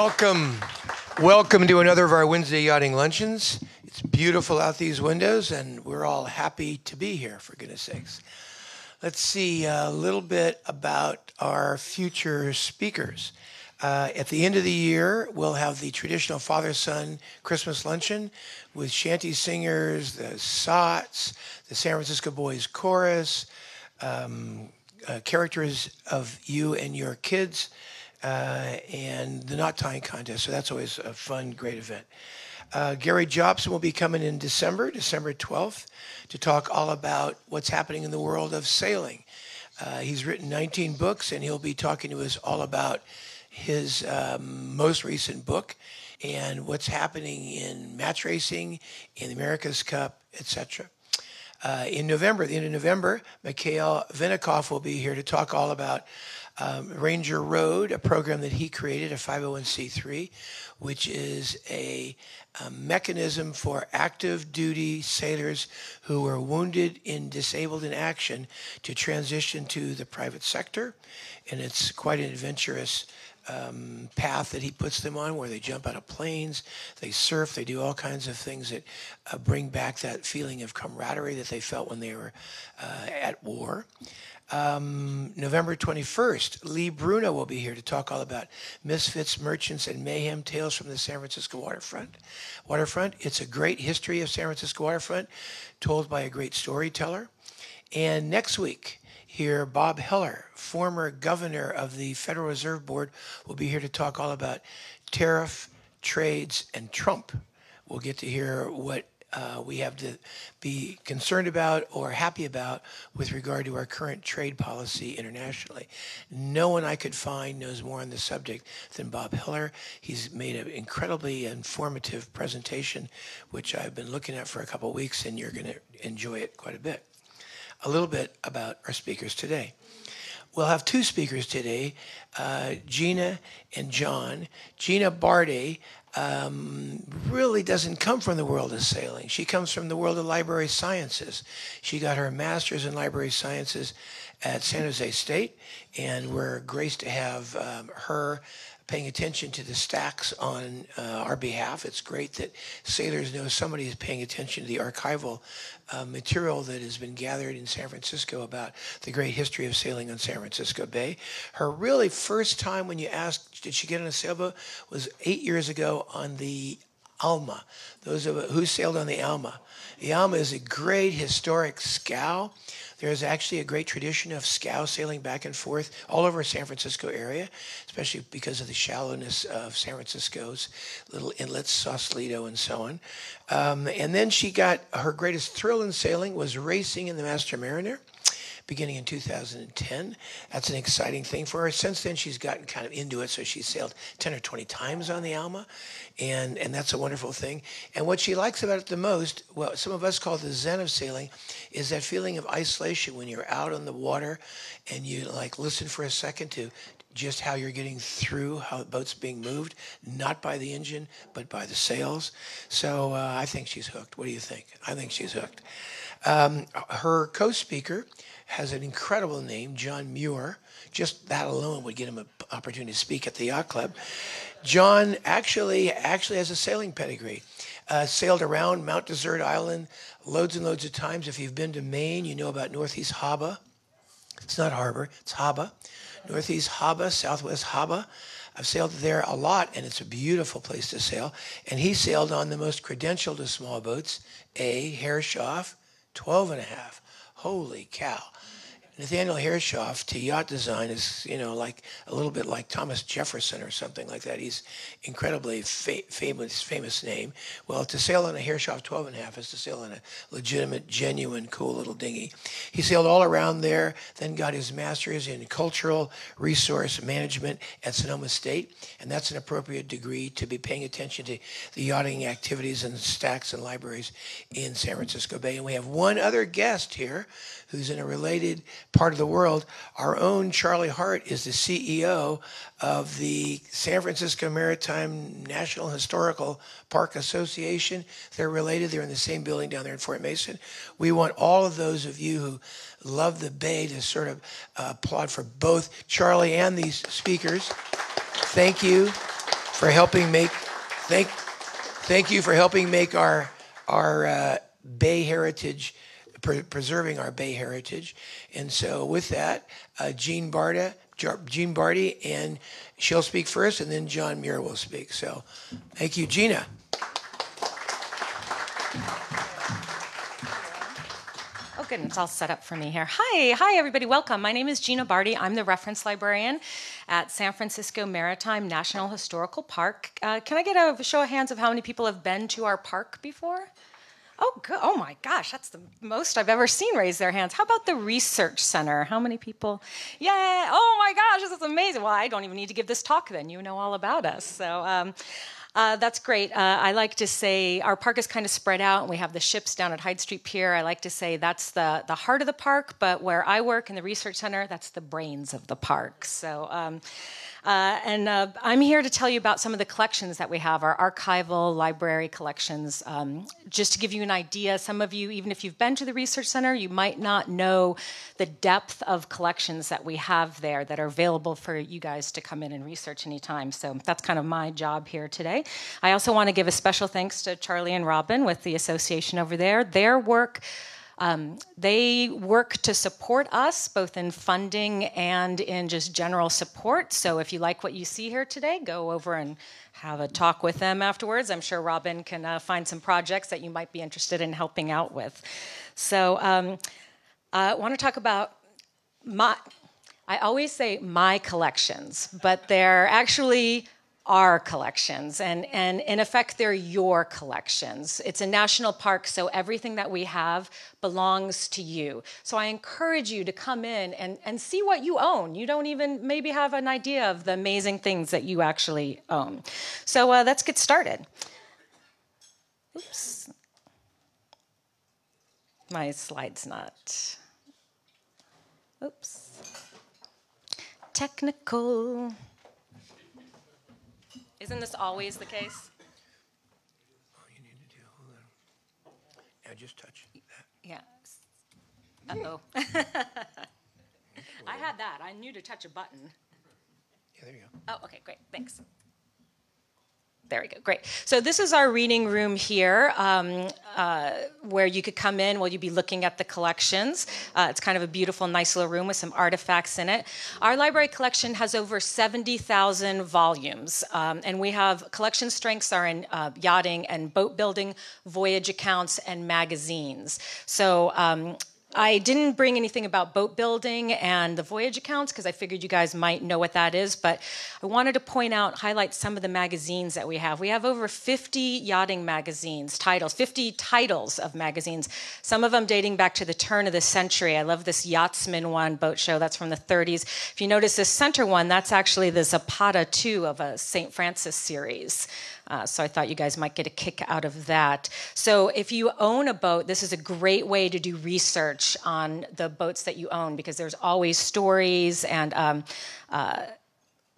Welcome. Welcome to another of our Wednesday yachting luncheons. It's beautiful out these windows, and we're all happy to be here, for goodness sakes. Let's see a little bit about our future speakers. Uh, at the end of the year, we'll have the traditional father son Christmas luncheon with shanty singers, the Sots, the San Francisco Boys Chorus, um, uh, characters of you and your kids, and the knot tying contest. So that's always a fun, great event. Uh, Gary Jobson will be coming in December, December 12th, to talk all about what's happening in the world of sailing. Uh, he's written 19 books, and he'll be talking to us all about his um, most recent book and what's happening in match racing, in the America's Cup, etc. Uh, in November, the end of November, Mikhail Vinikoff will be here to talk all about um, Ranger Road, a program that he created, a 501c3, which is a, a, mechanism for active duty sailors who were wounded and disabled in action to transition to the private sector. And it's quite an adventurous um, path that he puts them on where they jump out of planes, they surf, they do all kinds of things that uh, bring back that feeling of camaraderie that they felt when they were uh, at war. Um, November 21st, Lee Bruno will be here to talk all about misfits, merchants, and mayhem tales from the San Francisco waterfront. Waterfront, it's a great history of San Francisco waterfront told by a great storyteller. And next week, here, Bob Heller, former governor of the Federal Reserve Board, will be here to talk all about tariff, trades, and Trump. We'll get to hear what uh, we have to be concerned about or happy about with regard to our current trade policy internationally. No one I could find knows more on the subject than Bob Heller. He's made an incredibly informative presentation, which I've been looking at for a couple weeks, and you're going to enjoy it quite a bit a little bit about our speakers today. We'll have two speakers today, uh, Gina and John. Gina Bardi um, really doesn't come from the world of sailing. She comes from the world of library sciences. She got her master's in library sciences at San Jose State, and we're graced to have um, her paying attention to the stacks on uh, our behalf. It's great that sailors know somebody is paying attention to the archival uh, material that has been gathered in San Francisco about the great history of sailing on San Francisco Bay. Her really first time when you asked, did she get on a sailboat, was eight years ago on the Alma. Those of who sailed on the Alma. The Alma is a great historic scow there is actually a great tradition of scow sailing back and forth all over San Francisco area, especially because of the shallowness of San Francisco's little inlets, Sausalito, and so on. Um, and then she got her greatest thrill in sailing was racing in the Master Mariner beginning in 2010. That's an exciting thing for her. Since then, she's gotten kind of into it, so she's sailed 10 or 20 times on the Alma, and, and that's a wonderful thing. And what she likes about it the most, well, some of us call the zen of sailing, is that feeling of isolation when you're out on the water and you like listen for a second to just how you're getting through, how the boat's being moved, not by the engine, but by the sails. So uh, I think she's hooked. What do you think? I think she's hooked. Um, her co speaker has an incredible name, John Muir. Just that alone would get him an opportunity to speak at the yacht club. John actually actually has a sailing pedigree. Uh, sailed around Mount Desert Island loads and loads of times. If you've been to Maine, you know about Northeast Harbor. It's not harbor, it's Haba. Northeast Haba, Southwest Haba. I've sailed there a lot, and it's a beautiful place to sail. And he sailed on the most credentialed of small boats, a Herreshoff 12 and a half. Holy cow. Nathaniel Herreshoff to yacht design is, you know, like a little bit like Thomas Jefferson or something like that. He's incredibly fa- famous, famous name. Well, to sail on a Herreshoff 12 and a half is to sail on a legitimate, genuine, cool little dinghy. He sailed all around there, then got his master's in cultural resource management at Sonoma State, and that's an appropriate degree to be paying attention to the yachting activities and stacks and libraries in San Francisco Bay. And we have one other guest here who's in a related part of the world. Our own Charlie Hart is the CEO of the San Francisco Maritime National Historical Park Association. They're related, they're in the same building down there in Fort Mason. We want all of those of you who love the Bay to sort of uh, applaud for both Charlie and these speakers. Thank you. for helping make thank thank you for helping make our our uh, Bay heritage pre- preserving our Bay heritage. And so with that, uh, Jean Barta, Jean Bardi, and she'll speak first, and then John Muir will speak. So thank you, Gina. Oh, goodness, all set up for me here. Hi, hi, everybody. Welcome. My name is Gina Bardi. I'm the reference librarian at San Francisco Maritime National Historical Park. Uh, can I get a show of hands of how many people have been to our park before? Oh, good. Oh my gosh, that's the most I've ever seen raise their hands. How about the research center? How many people? Yeah. Oh my gosh, this is amazing. Well, I don't even need to give this talk then. You know all about us. So. Um, uh, that's great. Uh, I like to say our park is kind of spread out, and we have the ships down at Hyde Street Pier. I like to say that's the the heart of the park, but where I work in the research center, that's the brains of the park. So. Um, uh, and uh, I'm here to tell you about some of the collections that we have, our archival library collections. Um, just to give you an idea, some of you, even if you've been to the Research Center, you might not know the depth of collections that we have there that are available for you guys to come in and research anytime. So that's kind of my job here today. I also want to give a special thanks to Charlie and Robin with the association over there. Their work um, they work to support us both in funding and in just general support. So if you like what you see here today, go over and have a talk with them afterwards. I'm sure Robin can uh, find some projects that you might be interested in helping out with. So um, I want to talk about my. I always say my collections, but they're actually our collections and, and in effect they're your collections. It's a national park so everything that we have belongs to you. So i encourage you to come in and, and see what you own. You don't even maybe have an idea of the amazing things that you actually own. So uh, let's get started. Oops. My slide's not. Oops. Technical isn't this always the case? Oh, you need to do, hold on. Now just touch that. Yeah. Uh oh. I had that. I knew to touch a button. Yeah, there you go. Oh, okay, great. Thanks. There we go. Great. So this is our reading room here, um, uh, where you could come in while you'd be looking at the collections. Uh, it's kind of a beautiful, nice little room with some artifacts in it. Our library collection has over 70,000 volumes, um, and we have collection strengths are in uh, yachting and boat building, voyage accounts, and magazines. So um, I didn't bring anything about boat building and the voyage accounts because I figured you guys might know what that is, but I wanted to point out, highlight some of the magazines that we have. We have over 50 yachting magazines, titles, 50 titles of magazines, some of them dating back to the turn of the century. I love this Yachtsman one boat show, that's from the 30s. If you notice this center one, that's actually the Zapata 2 of a St. Francis series. Uh, so I thought you guys might get a kick out of that. So if you own a boat, this is a great way to do research on the boats that you own because there's always stories and. Um, uh,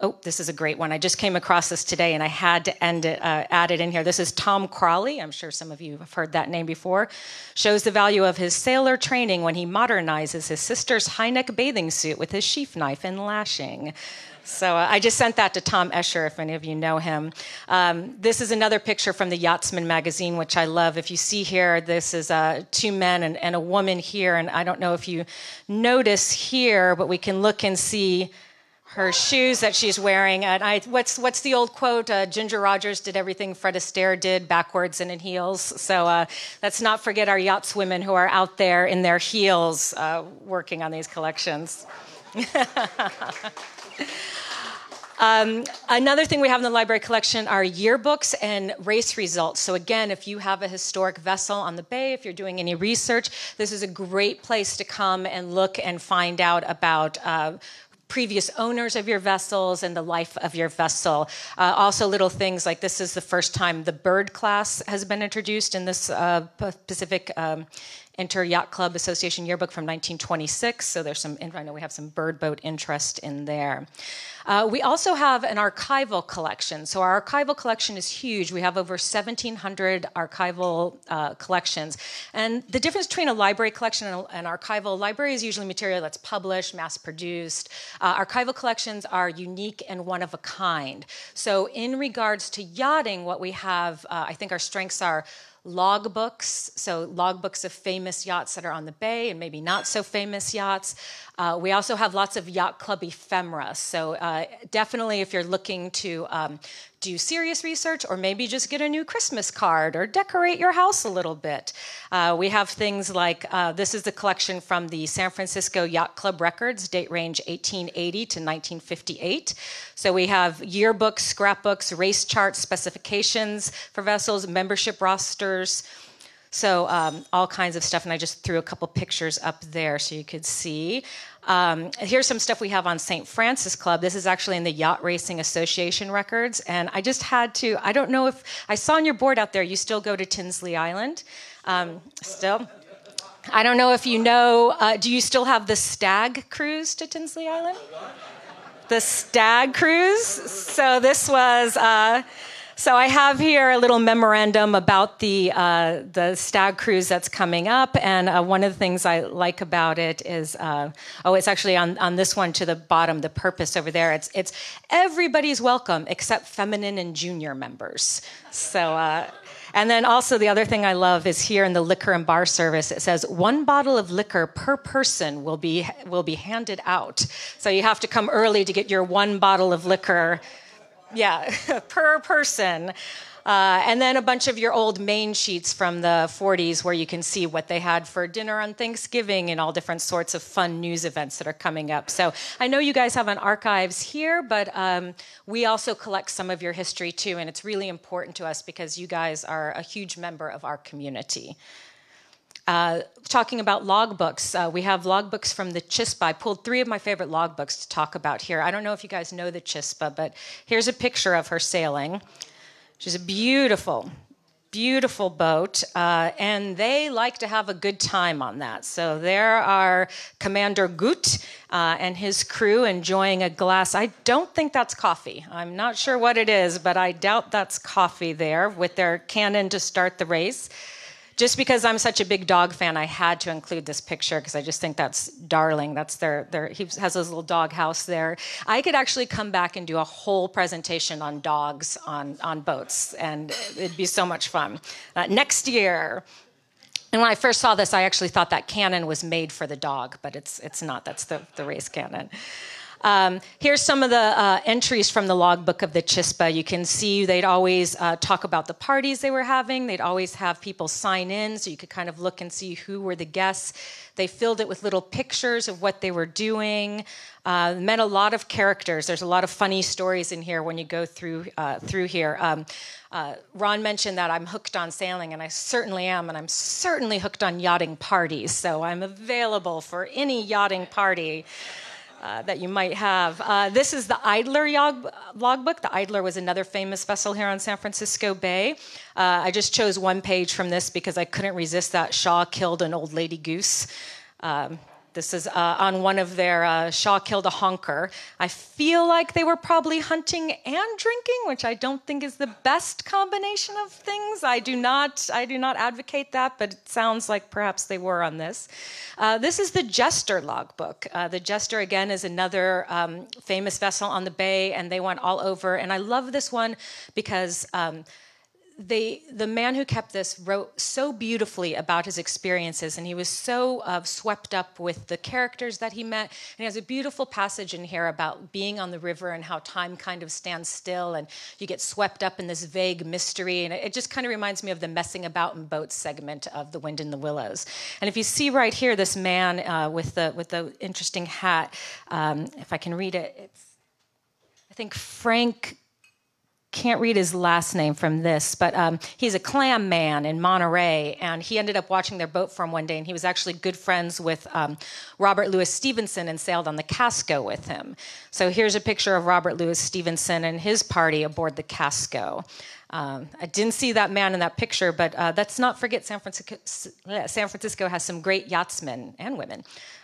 Oh, this is a great one. I just came across this today and I had to end it, uh, add it in here. This is Tom Crawley. I'm sure some of you have heard that name before. Shows the value of his sailor training when he modernizes his sister's high neck bathing suit with his sheath knife and lashing. So uh, I just sent that to Tom Escher, if any of you know him. Um, this is another picture from the Yachtsman magazine, which I love. If you see here, this is uh, two men and, and a woman here, and I don't know if you notice here, but we can look and see her shoes that she's wearing. And I, what's what's the old quote? Uh, Ginger Rogers did everything Fred Astaire did backwards and in heels. So uh, let's not forget our yachtswomen who are out there in their heels uh, working on these collections. Um, another thing we have in the library collection are yearbooks and race results. So, again, if you have a historic vessel on the bay, if you're doing any research, this is a great place to come and look and find out about. Uh, previous owners of your vessels and the life of your vessel. Uh, also, little things like this is the first time the bird class has been introduced in this uh, Pacific um, Inter Yacht Club Association yearbook from 1926. So there's some, I know we have some bird boat interest in there. Uh, we also have an archival collection. So our archival collection is huge. We have over 1,700 archival uh, collections. And the difference between a library collection and an archival library is usually material that's published, mass produced. Uh, archival collections are unique and one of a kind. So in regards to yachting, what we have, uh, I think our strengths are logbooks, so logbooks of famous yachts that are on the bay and maybe not so famous yachts. Uh, we also have lots of yacht club ephemera. So uh, definitely, if you're looking to um, do serious research or maybe just get a new Christmas card or decorate your house a little bit, uh, we have things like uh, this is the collection from the San Francisco Yacht Club records, date range 1880 to 1958. So we have yearbooks, scrapbooks, race charts, specifications for vessels, membership rosters. So um, all kinds of stuff, and I just threw a couple pictures up there so you could see. Um, here's some stuff we have on St. Francis Club. This is actually in the Yacht Racing Association records, and I just had to. I don't know if I saw on your board out there. You still go to Tinsley Island, um, still. I don't know if you know. Uh, do you still have the Stag cruise to Tinsley Island? The Stag cruise. So this was. Uh, so I have here a little memorandum about the uh, the stag cruise that's coming up, and uh, one of the things I like about it is uh, oh, it's actually on, on this one to the bottom, the purpose over there. It's it's everybody's welcome except feminine and junior members. So. Uh, and then also the other thing I love is here in the liquor and bar service it says one bottle of liquor per person will be will be handed out. So you have to come early to get your one bottle of liquor yeah, per person. Uh, and then a bunch of your old main sheets from the 40s where you can see what they had for dinner on Thanksgiving and all different sorts of fun news events that are coming up. So I know you guys have an archives here, but um, we also collect some of your history too, and it's really important to us because you guys are a huge member of our community. Uh, talking about logbooks, uh, we have logbooks from the Chispa. I pulled three of my favorite logbooks to talk about here. I don't know if you guys know the Chispa, but here's a picture of her sailing. She's a beautiful, beautiful boat, uh, and they like to have a good time on that. So there are Commander Gut uh, and his crew enjoying a glass. I don't think that's coffee. I'm not sure what it is, but I doubt that's coffee there with their cannon to start the race just because I'm such a big dog fan, I had to include this picture because I just think that's darling. That's their, their he has his little dog house there. I could actually come back and do a whole presentation on dogs on, on boats, and it'd be so much fun. Uh, next year, and when I first saw this, I actually thought that cannon was made for the dog, but it's, it's not. That's the, the race cannon. Um, here's some of the uh, entries from the logbook of the Chispa. You can see they'd always uh, talk about the parties they were having. They'd always have people sign in so you could kind of look and see who were the guests. They filled it with little pictures of what they were doing. Uh, met a lot of characters. There's a lot of funny stories in here when you go through uh, through here. Um, uh, Ron mentioned that I'm hooked on sailing, and I certainly am, and I'm certainly hooked on yachting parties. So I'm available for any yachting party. Uh, that you might have. Uh, this is the Idler logbook. The Idler was another famous vessel here on San Francisco Bay. Uh, I just chose one page from this because I couldn't resist that Shaw killed an old lady goose. Um, this is uh, on one of their uh, Shaw killed a honker. I feel like they were probably hunting and drinking, which I don't think is the best combination of things. I do not, I do not advocate that, but it sounds like perhaps they were on this. Uh, this is the Jester logbook. Uh, the Jester again is another um, famous vessel on the bay, and they went all over. And I love this one because. Um, they, the man who kept this wrote so beautifully about his experiences, and he was so uh, swept up with the characters that he met. And he has a beautiful passage in here about being on the river and how time kind of stands still, and you get swept up in this vague mystery. And it, it just kind of reminds me of the messing about in boats segment of The Wind in the Willows. And if you see right here, this man uh, with the with the interesting hat, um, if I can read it, it's I think Frank can't read his last name from this, but um, he's a clam man in Monterey, and he ended up watching their boat from one day, and he was actually good friends with um, Robert Louis Stevenson and sailed on the Casco with him. So here's a picture of Robert Louis Stevenson and his party aboard the Casco. Um, I didn't see that man in that picture, but uh, let's not forget San Francisco, San Francisco has some great yachtsmen and women,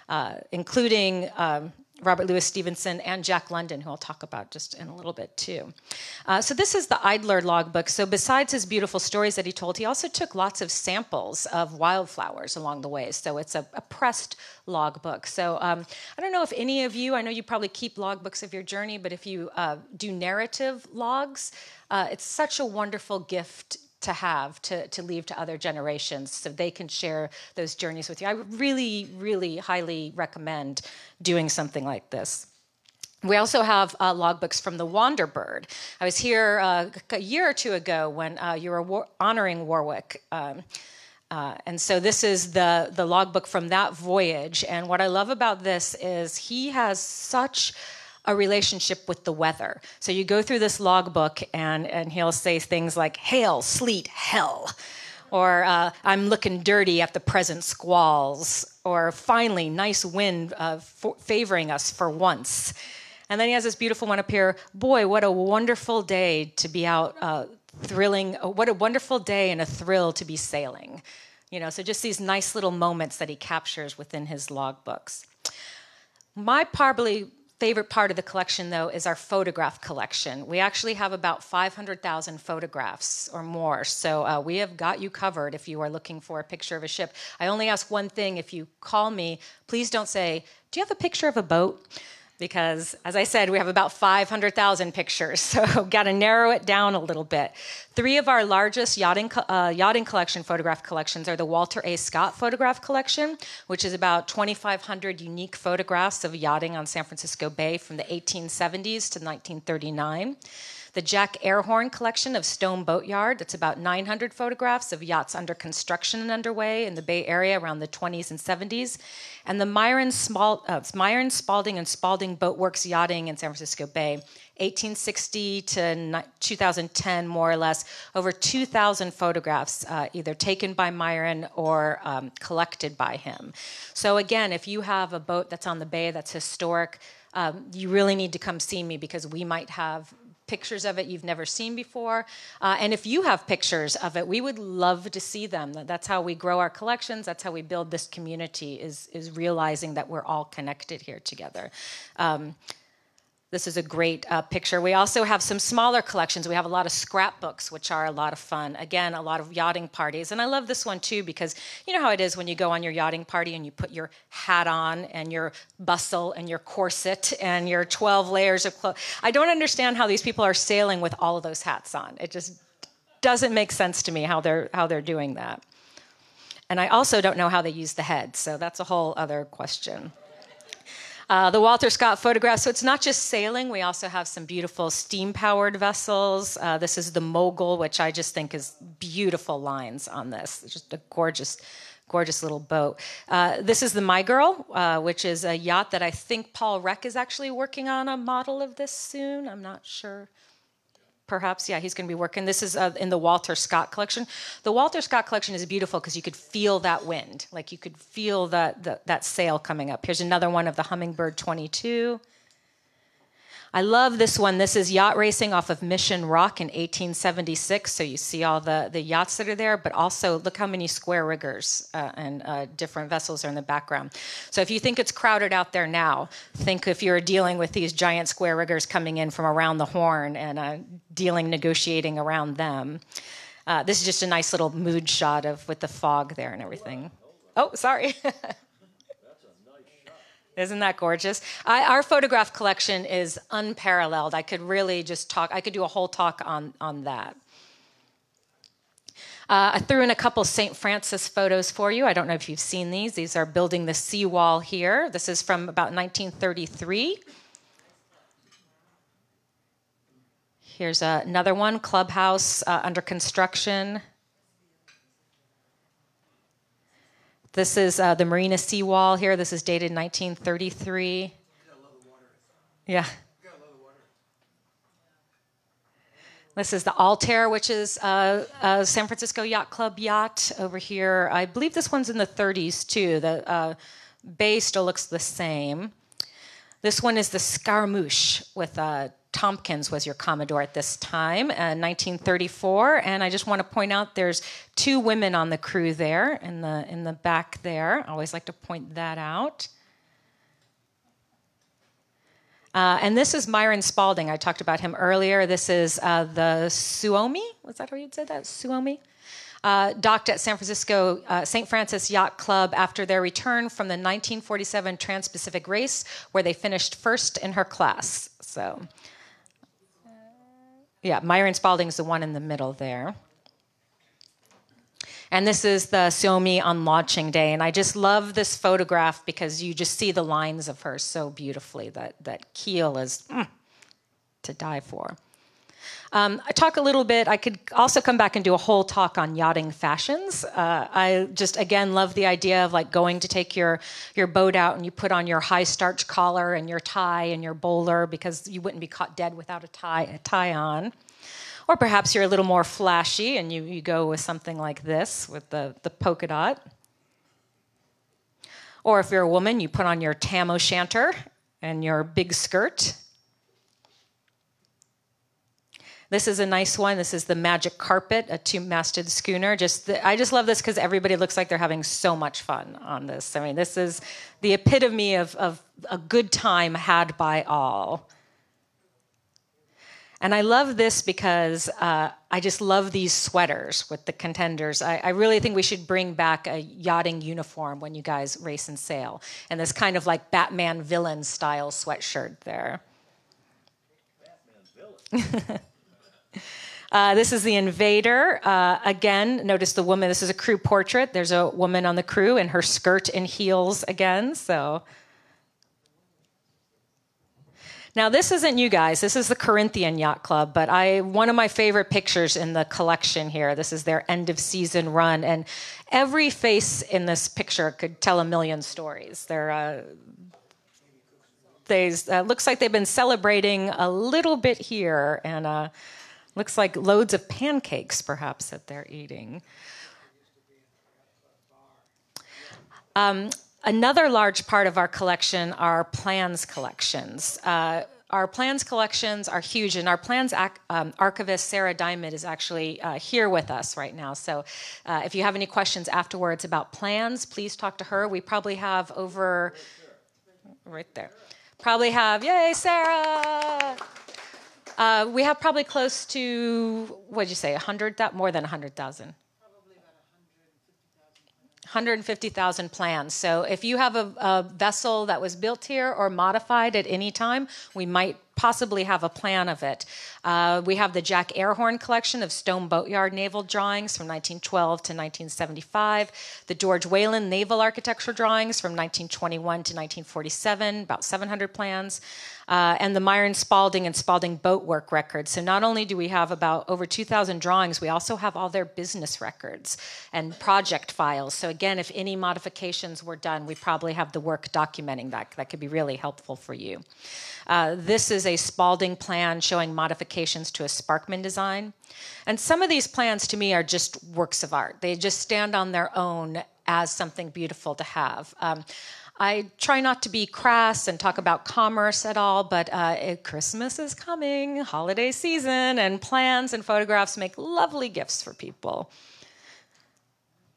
uh, including um, Robert Louis Stevenson and Jack London, who I'll talk about just in a little bit too. Uh, so this is the Idler logbook. So besides his beautiful stories that he told, he also took lots of samples of wildflowers along the way. So it's a, a pressed logbook. So um, I don't know if any of you, I know you probably keep logbooks of your journey, but if you uh, do narrative logs, uh, it's such a wonderful gift to have to, to leave to other generations so they can share those journeys with you. I really, really highly recommend doing something like this. We also have uh, logbooks from the Wanderbird. I was here uh, a year or two ago when uh, you were war- honoring Warwick. Um, uh, and so this is the, the logbook from that voyage. And what I love about this is he has such a relationship with the weather. So you go through this logbook, and, and he'll say things like hail, sleet, hell, or uh, I'm looking dirty at the present squalls, or finally, nice wind uh, favoring us for once. And then he has this beautiful one up here boy, what a wonderful day to be out uh, thrilling, uh, what a wonderful day and a thrill to be sailing. You know, so just these nice little moments that he captures within his logbooks. My probably favorite part of the collection, though, is our photograph collection. We actually have about 500,000 photographs or more. So uh, we have got you covered if you are looking for a picture of a ship. I only ask one thing if you call me, please don't say, Do you have a picture of a boat? Because, as I said, we have about 500,000 pictures, so got to narrow it down a little bit. Three of our largest yachting, uh, yachting collection photograph collections are the Walter A. Scott Photograph Collection, which is about 2,500 unique photographs of yachting on San Francisco Bay from the 1870s to 1939 the Jack Ehrhorn collection of Stone Boatyard. That's about 900 photographs of yachts under construction and underway in the Bay Area around the 20s and 70s. And the Myron, Small, uh, Myron Spalding and Spalding Boatworks Yachting in San Francisco Bay. 1860 to 2010, more or less, over 2,000 photographs, uh, either taken by Myron or um, collected by him. So, again, if you have a boat that's on the bay that's historic, um, you really need to come see me because we might have pictures of it you've never seen before. Uh, and if you have pictures of it, we would love to see them. That's how we grow our collections. That's how we build this community. Is is realizing that we're all connected here together. Um, this is a great uh, picture. We also have some smaller collections. We have a lot of scrapbooks, which are a lot of fun. Again, a lot of yachting parties. And I love this one too because you know how it is when you go on your yachting party and you put your hat on and your bustle and your corset and your 12 layers of clothes. I don't understand how these people are sailing with all of those hats on. It just doesn't make sense to me how they're, how they're doing that. And I also don't know how they use the head, so that's a whole other question. Uh, the Walter Scott photograph. So it's not just sailing. We also have some beautiful steam-powered vessels. Uh, this is the Mogul, which I just think is beautiful lines on this. It's just a gorgeous gorgeous little boat. Uh, this is the My Girl, uh, which is a yacht that I think Paul Reck is actually working on a model of this soon. I'm not sure perhaps. Yeah he's going to be working. This is uh, in the walter scott collection. The walter scott collection is beautiful because you could feel that wind. Like you could feel that, that that sail coming up. Here's another one of the hummingbird 22 I love this one. This is yacht racing off of Mission Rock in 1876. So you see all the, the yachts that are there, but also look how many square riggers uh, and uh, different vessels are in the background. So if you think it's crowded out there now, think if you're dealing with these giant square riggers coming in from around the Horn and uh, dealing, negotiating around them. Uh, this is just a nice little mood shot of with the fog there and everything. Oh, sorry. Isn't that gorgeous? I, our photograph collection is unparalleled. I could really just talk, I could do a whole talk on, on that. Uh, I threw in a couple St. Francis photos for you. I don't know if you've seen these. These are building the seawall here. This is from about 1933. Here's another one, clubhouse uh, under construction. This is uh, the Marina seawall here. This is dated 1933. Yeah. This is the Altair, which is a, a, San Francisco Yacht Club yacht over here. I believe this one's in the 30s too. The uh, bay still looks the same. This one is the Scaramouche with uh, Tompkins was your Commodore at this time, uh, 1934. And I just want to point out there's two women on the crew there in the in the back there. I always like to point that out. Uh, and this is Myron Spalding. I talked about him earlier. This is uh, the Suomi. Was that how you'd say that? Suomi? Uh, docked at San Francisco uh, St. Francis Yacht Club after their return from the 1947 Trans Pacific race, where they finished first in her class. So, yeah, Myron Spalding's the one in the middle there. And this is the Suomi on launching day. And I just love this photograph because you just see the lines of her so beautifully. That, that keel is mm, to die for. Um, I talk a little bit. I could also come back and do a whole talk on yachting fashions. Uh, I just again love the idea of like going to take your your boat out and you put on your high starch collar and your tie and your bowler because you wouldn't be caught dead without a tie a tie on. Or perhaps you're a little more flashy and you, you go with something like this with the, the polka dot. Or if you're a woman, you put on your tam o' shanter and your big skirt. This is a nice one. This is the Magic Carpet, a two-masted schooner. Just the, I just love this because everybody looks like they're having so much fun on this. I mean, this is the epitome of, of a good time had by all. And I love this because uh, I just love these sweaters with the contenders. I, I, really think we should bring back a yachting uniform when you guys race and sail, and this kind of like Batman villain style sweatshirt there. uh, this is the Invader. Uh, again, notice the woman. This is a crew portrait. There's a woman on the crew in her skirt and heels again. So Now, this isn't you guys. This is the Corinthian Yacht Club, but I one of my favorite pictures in the collection here. This is their end of season run, and every face in this picture could tell a million stories. They're uh, they uh, looks like they've been celebrating a little bit here, and uh, looks like loads of pancakes, perhaps that they're eating. Um, Another large part of our collection are plans collections. Uh, our plans collections are huge, and our plans um, archivist Sarah Diamond is actually uh, here with us right now. So, uh, if you have any questions afterwards about plans, please talk to her. We probably have over right there. Probably have yay, Sarah. Uh, we have probably close to what did you say? hundred more than hundred thousand. 150,000 plans. So if you have a, a, vessel that was built here or modified at any time, we might possibly have a plan of it. Uh, we have the Jack Ehrhorn collection of stone boatyard naval drawings from 1912 to 1975, the George Wayland naval architecture drawings from 1921 to 1947, about 700 plans uh, and the Myron Spalding and Spalding boat work records. So not only do we have about over 2,000 drawings, we also have all their business records and project files. So again, if any modifications were done, we probably have the work documenting that. That could be really helpful for you. Uh, this is a Spalding plan showing modifications to a Sparkman design. And some of these plans to me are just works of art. They just stand on their own as something beautiful to have. Um, I try not to be crass and talk about commerce at all, but uh, Christmas is coming, holiday season, and plans and photographs make lovely gifts for people.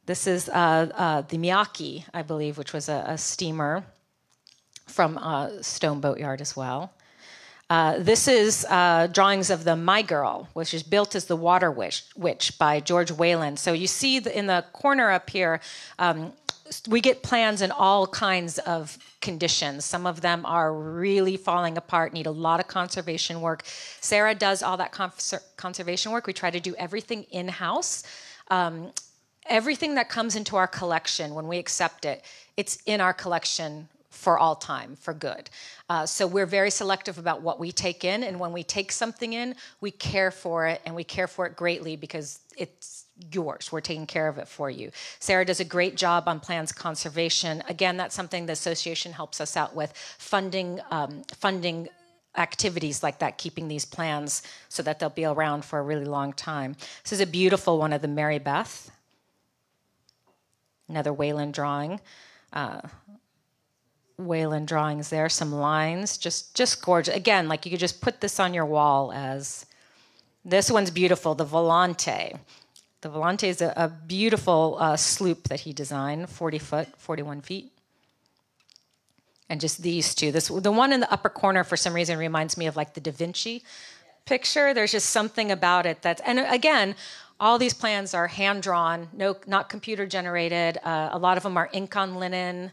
This is uh, uh, the Miyaki, I believe, which was a, a steamer from uh, Stone Boatyard as well. Uh, this is uh, drawings of the My Girl, which is built as the Water Witch, Witch by George Wayland. So you see the, in the corner up here, um, we get plans in all kinds of conditions. Some of them are really falling apart, need a lot of conservation work. Sarah does all that conservation work. We try to do everything in house. Um, everything that comes into our collection, when we accept it, it's in our collection for all time, for good. Uh, so we're very selective about what we take in, and when we take something in, we care for it, and we care for it greatly because it's yours. We're taking care of it for you. Sarah does a great job on plans conservation. Again, that's something the association helps us out with funding, um, funding activities like that, keeping these plans so that they'll be around for a really long time. This is a beautiful one of the Mary Beth. Another Wayland drawing. Uh, Wayland drawings there, some lines, just just gorgeous. Again, like you could just put this on your wall as this one's beautiful, the Volante. The Volante is a, a beautiful uh, sloop that he designed, 40 foot, 41 feet. And just these two. This the one in the upper corner for some reason reminds me of like the Da Vinci picture. There's just something about it that's and again, all these plans are hand drawn, no, not computer generated. Uh, a lot of them are ink on linen.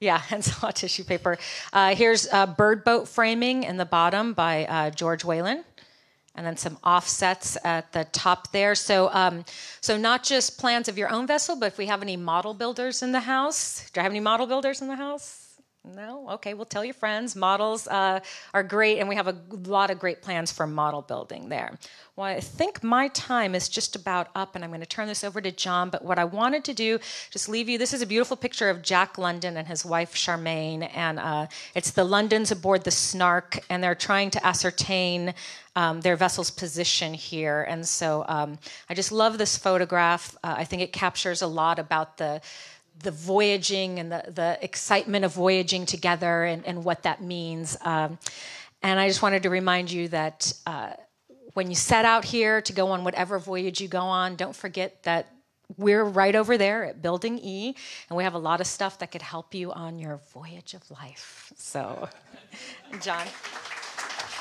Yeah, and tissue paper. Uh, here's uh, bird boat framing in the bottom by uh, George Wayland. and then some offsets at the top there. So, um, so not just plans of your own vessel, but if we have any model builders in the house, do I have any model builders in the house? No? Okay, well, tell your friends. Models uh, are great, and we have a lot of great plans for model building there. Well, I think my time is just about up, and I'm going to turn this over to John. But what I wanted to do, just leave you this is a beautiful picture of Jack London and his wife, Charmaine. And uh, it's the Londons aboard the Snark, and they're trying to ascertain um, their vessel's position here. And so um, I just love this photograph. Uh, I think it captures a lot about the the voyaging and the, the excitement of voyaging together and, and what that means. Um, and I just wanted to remind you that uh, when you set out here to go on whatever voyage you go on, don't forget that we're right over there at Building E, and we have a lot of stuff that could help you on your voyage of life. So, John.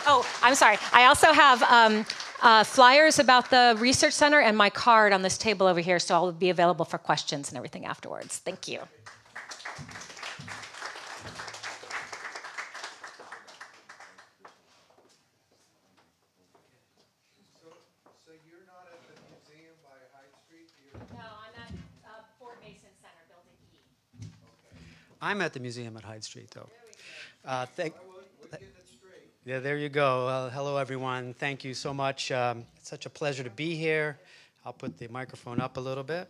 Oh, I'm sorry. I also have um, uh, flyers about the research center and my card on this table over here, so I'll be available for questions and everything afterwards. Thank you. I'm at the museum at Hyde Street, though. Uh, thank, yeah, there you go. Uh, hello, everyone. Thank you so much. Um, it's such a pleasure to be here. I'll put the microphone up a little bit.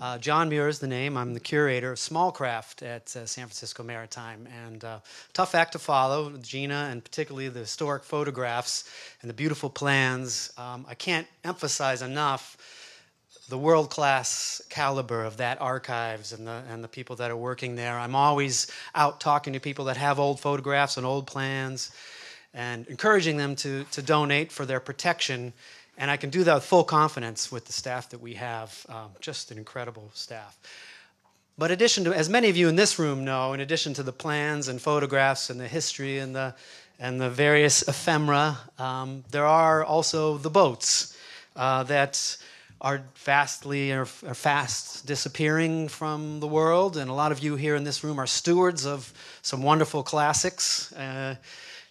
Uh, John Muir is the name. I'm the curator of Small Craft at uh, San Francisco Maritime. And uh, tough act to follow, Gina, and particularly the historic photographs and the beautiful plans. Um, I can't emphasize enough the world class caliber of that archives and the, and the people that are working there. I'm always out talking to people that have old photographs and old plans and encouraging them to, to donate for their protection. And I can do that with full confidence with the staff that we have, um, just an incredible staff. But addition to, as many of you in this room know, in addition to the plans and photographs and the history and the, and the various ephemera, um, there are also the boats uh, that are vastly or fast disappearing from the world. And a lot of you here in this room are stewards of some wonderful classics. Uh,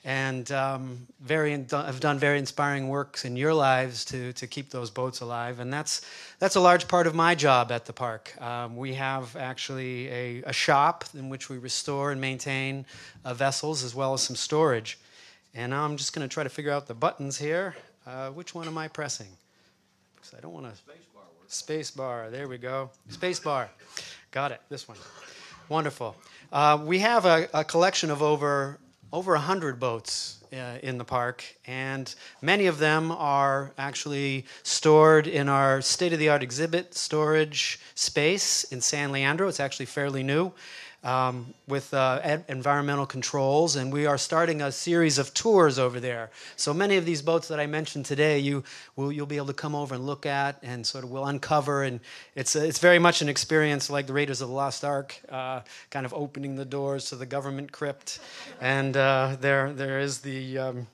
and um, very have done very inspiring works in your lives to, to keep those boats alive. And that's, that's a large part of my job at the park. Um, we have actually a, a, shop in which we restore and maintain uh, vessels as well as some storage. And now I'm just going to try to figure out the buttons here. Uh, which one am I pressing? Because I don't want to. Space bar. Space bar. There we go. Space bar. Got it. This one. Wonderful. Uh, we have a, a collection of over over 100 boats uh, in the park, and many of them are actually stored in our state of the art exhibit storage space in San Leandro. It's actually fairly new um, with uh, environmental controls, and we are starting a series of tours over there. So many of these boats that I mentioned today, you will you'll be able to come over and look at, and sort of will uncover. And it's a, it's very much an experience like the Raiders of the Lost Ark, uh, kind of opening the doors to the government crypt, and uh, there there is the. Um,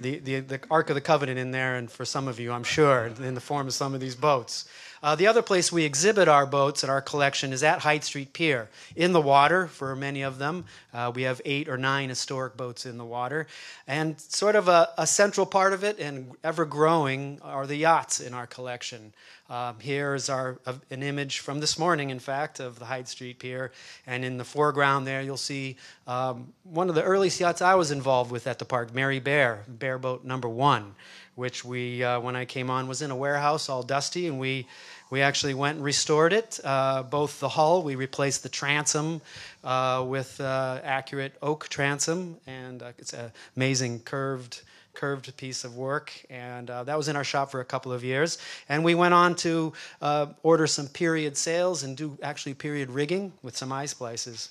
the, the, the Ark of the Covenant in there, and for some of you, I'm sure, in the form of some of these boats. Uh, the other place we exhibit our boats at our collection is at Hyde Street Pier, in the water for many of them. Uh, we have eight or nine historic boats in the water. And sort of a, a central part of it, and ever growing, are the yachts in our collection. Um, here is our, uh, an image from this morning, in fact, of the Hyde Street Pier. And in the foreground there, you'll see um, one of the earliest yachts I was involved with at the park, Mary Bear, Bear Boat number one which we, uh, when I came on, was in a warehouse all dusty, and we we actually went and restored it. Uh, both the hull, we replaced the transom uh, with uh, accurate oak transom, and uh, it's an amazing curved curved piece of work, and uh, that was in our shop for a couple of years. And we went on to uh, order some period sails and do actually period rigging with some eye splices.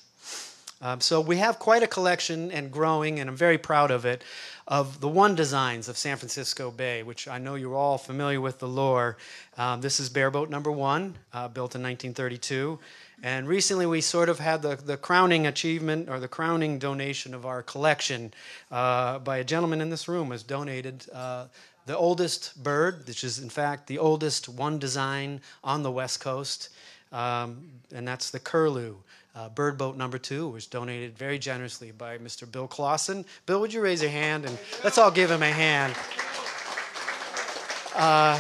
Um, so we have quite a collection and growing, and I'm very proud of it, of the one designs of San Francisco Bay, which I know you're all familiar with the lore. Um, this is Bear Boat number one, uh, built in 1932. And recently we sort of had the, the crowning achievement or the crowning donation of our collection uh, by a gentleman in this room has donated uh, the oldest bird, which is in fact the oldest one design on the West Coast, um, and that's the curlew. Uh, bird boat number two was donated very generously by Mr. Bill Clausen. Bill, would you raise your hand and let's all give him a hand. Uh,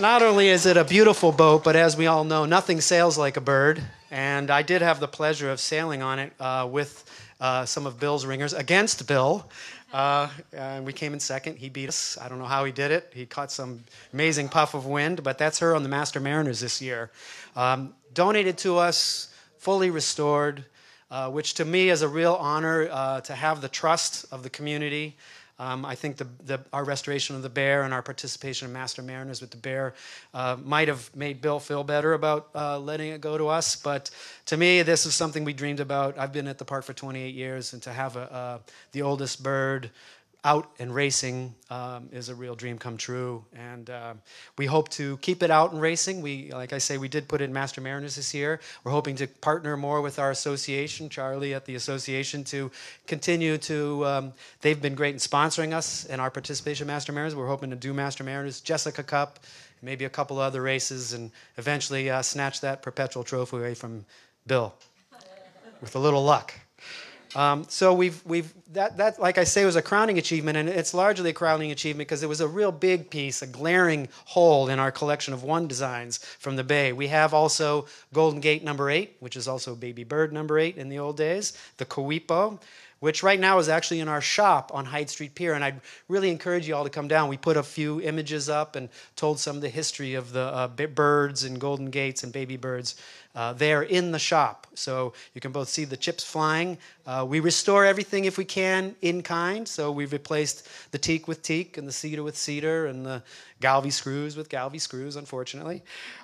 not only is it a beautiful boat, but as we all know, nothing sails like a bird. And I did have the pleasure of sailing on it uh, with uh, some of Bill's ringers against Bill. Uh, and we came in second. He beat us. I don't know how he did it. He caught some amazing puff of wind, but that's her on the Master Mariners this year. Um, donated to us, fully restored, uh, which to me is a real honor uh, to have the trust of the community. Um, I think the, the, our restoration of the bear and our participation in Master Mariners with the bear uh, might have made Bill feel better about uh, letting it go to us. But to me, this is something we dreamed about. I've been at the park for 28 years, and to have a, uh, the oldest bird out and racing um, is a real dream come true. And uh, we hope to keep it out and racing. We, like I say, we did put in Master Mariners this year. We're hoping to partner more with our association, Charlie at the association, to continue to. Um, they've been great in sponsoring us and our participation in Master Mariners. We're hoping to do Master Mariners, Jessica Cup, maybe a couple other races, and eventually uh, snatch that perpetual trophy away from Bill with a little luck. Um, so we've we've that that like I say was a crowning achievement, and it's largely a crowning achievement because it was a real big piece, a glaring hole in our collection of one designs from the Bay. We have also Golden Gate number eight, which is also Baby Bird number eight in the old days, the Coipo, which right now is actually in our shop on Hyde Street Pier. And I'd really encourage you all to come down. We put a few images up and told some of the history of the uh, birds and Golden Gates and baby birds uh, there in the shop. So you can both see the chips flying. Uh, we restore everything if we can in kind. So we've replaced the teak with teak and the cedar with cedar and the Galvy screws with Galvy screws, unfortunately.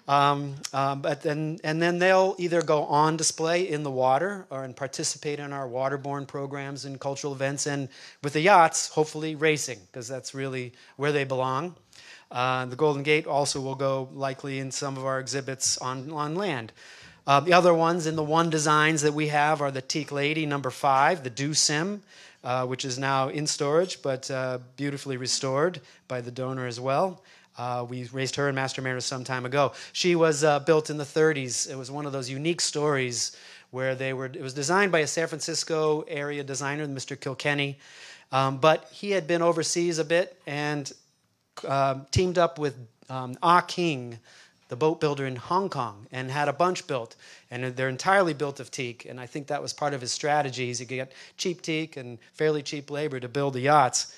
Um, um, but then, and then they'll either go on display in the water or and participate in our waterborne programs and cultural events, and with the yachts, hopefully racing, because that's really where they belong. Uh, the Golden Gate also will go likely in some of our exhibits on, on land. Uh, the other ones in the one designs that we have are the Teak Lady number five, the Do Sim, uh, which is now in storage but uh, beautifully restored by the donor as well. Uh, we raised her in Master Mariners some time ago. She was uh, built in the 30s. It was one of those unique stories where they were. It was designed by a San Francisco area designer, Mr. Kilkenny, um, but he had been overseas a bit and uh, teamed up with um, Ah King, the boat builder in Hong Kong and had a bunch built. And they're entirely built of teak. And I think that was part of his strategies. He could get cheap teak and fairly cheap labor to build the yachts.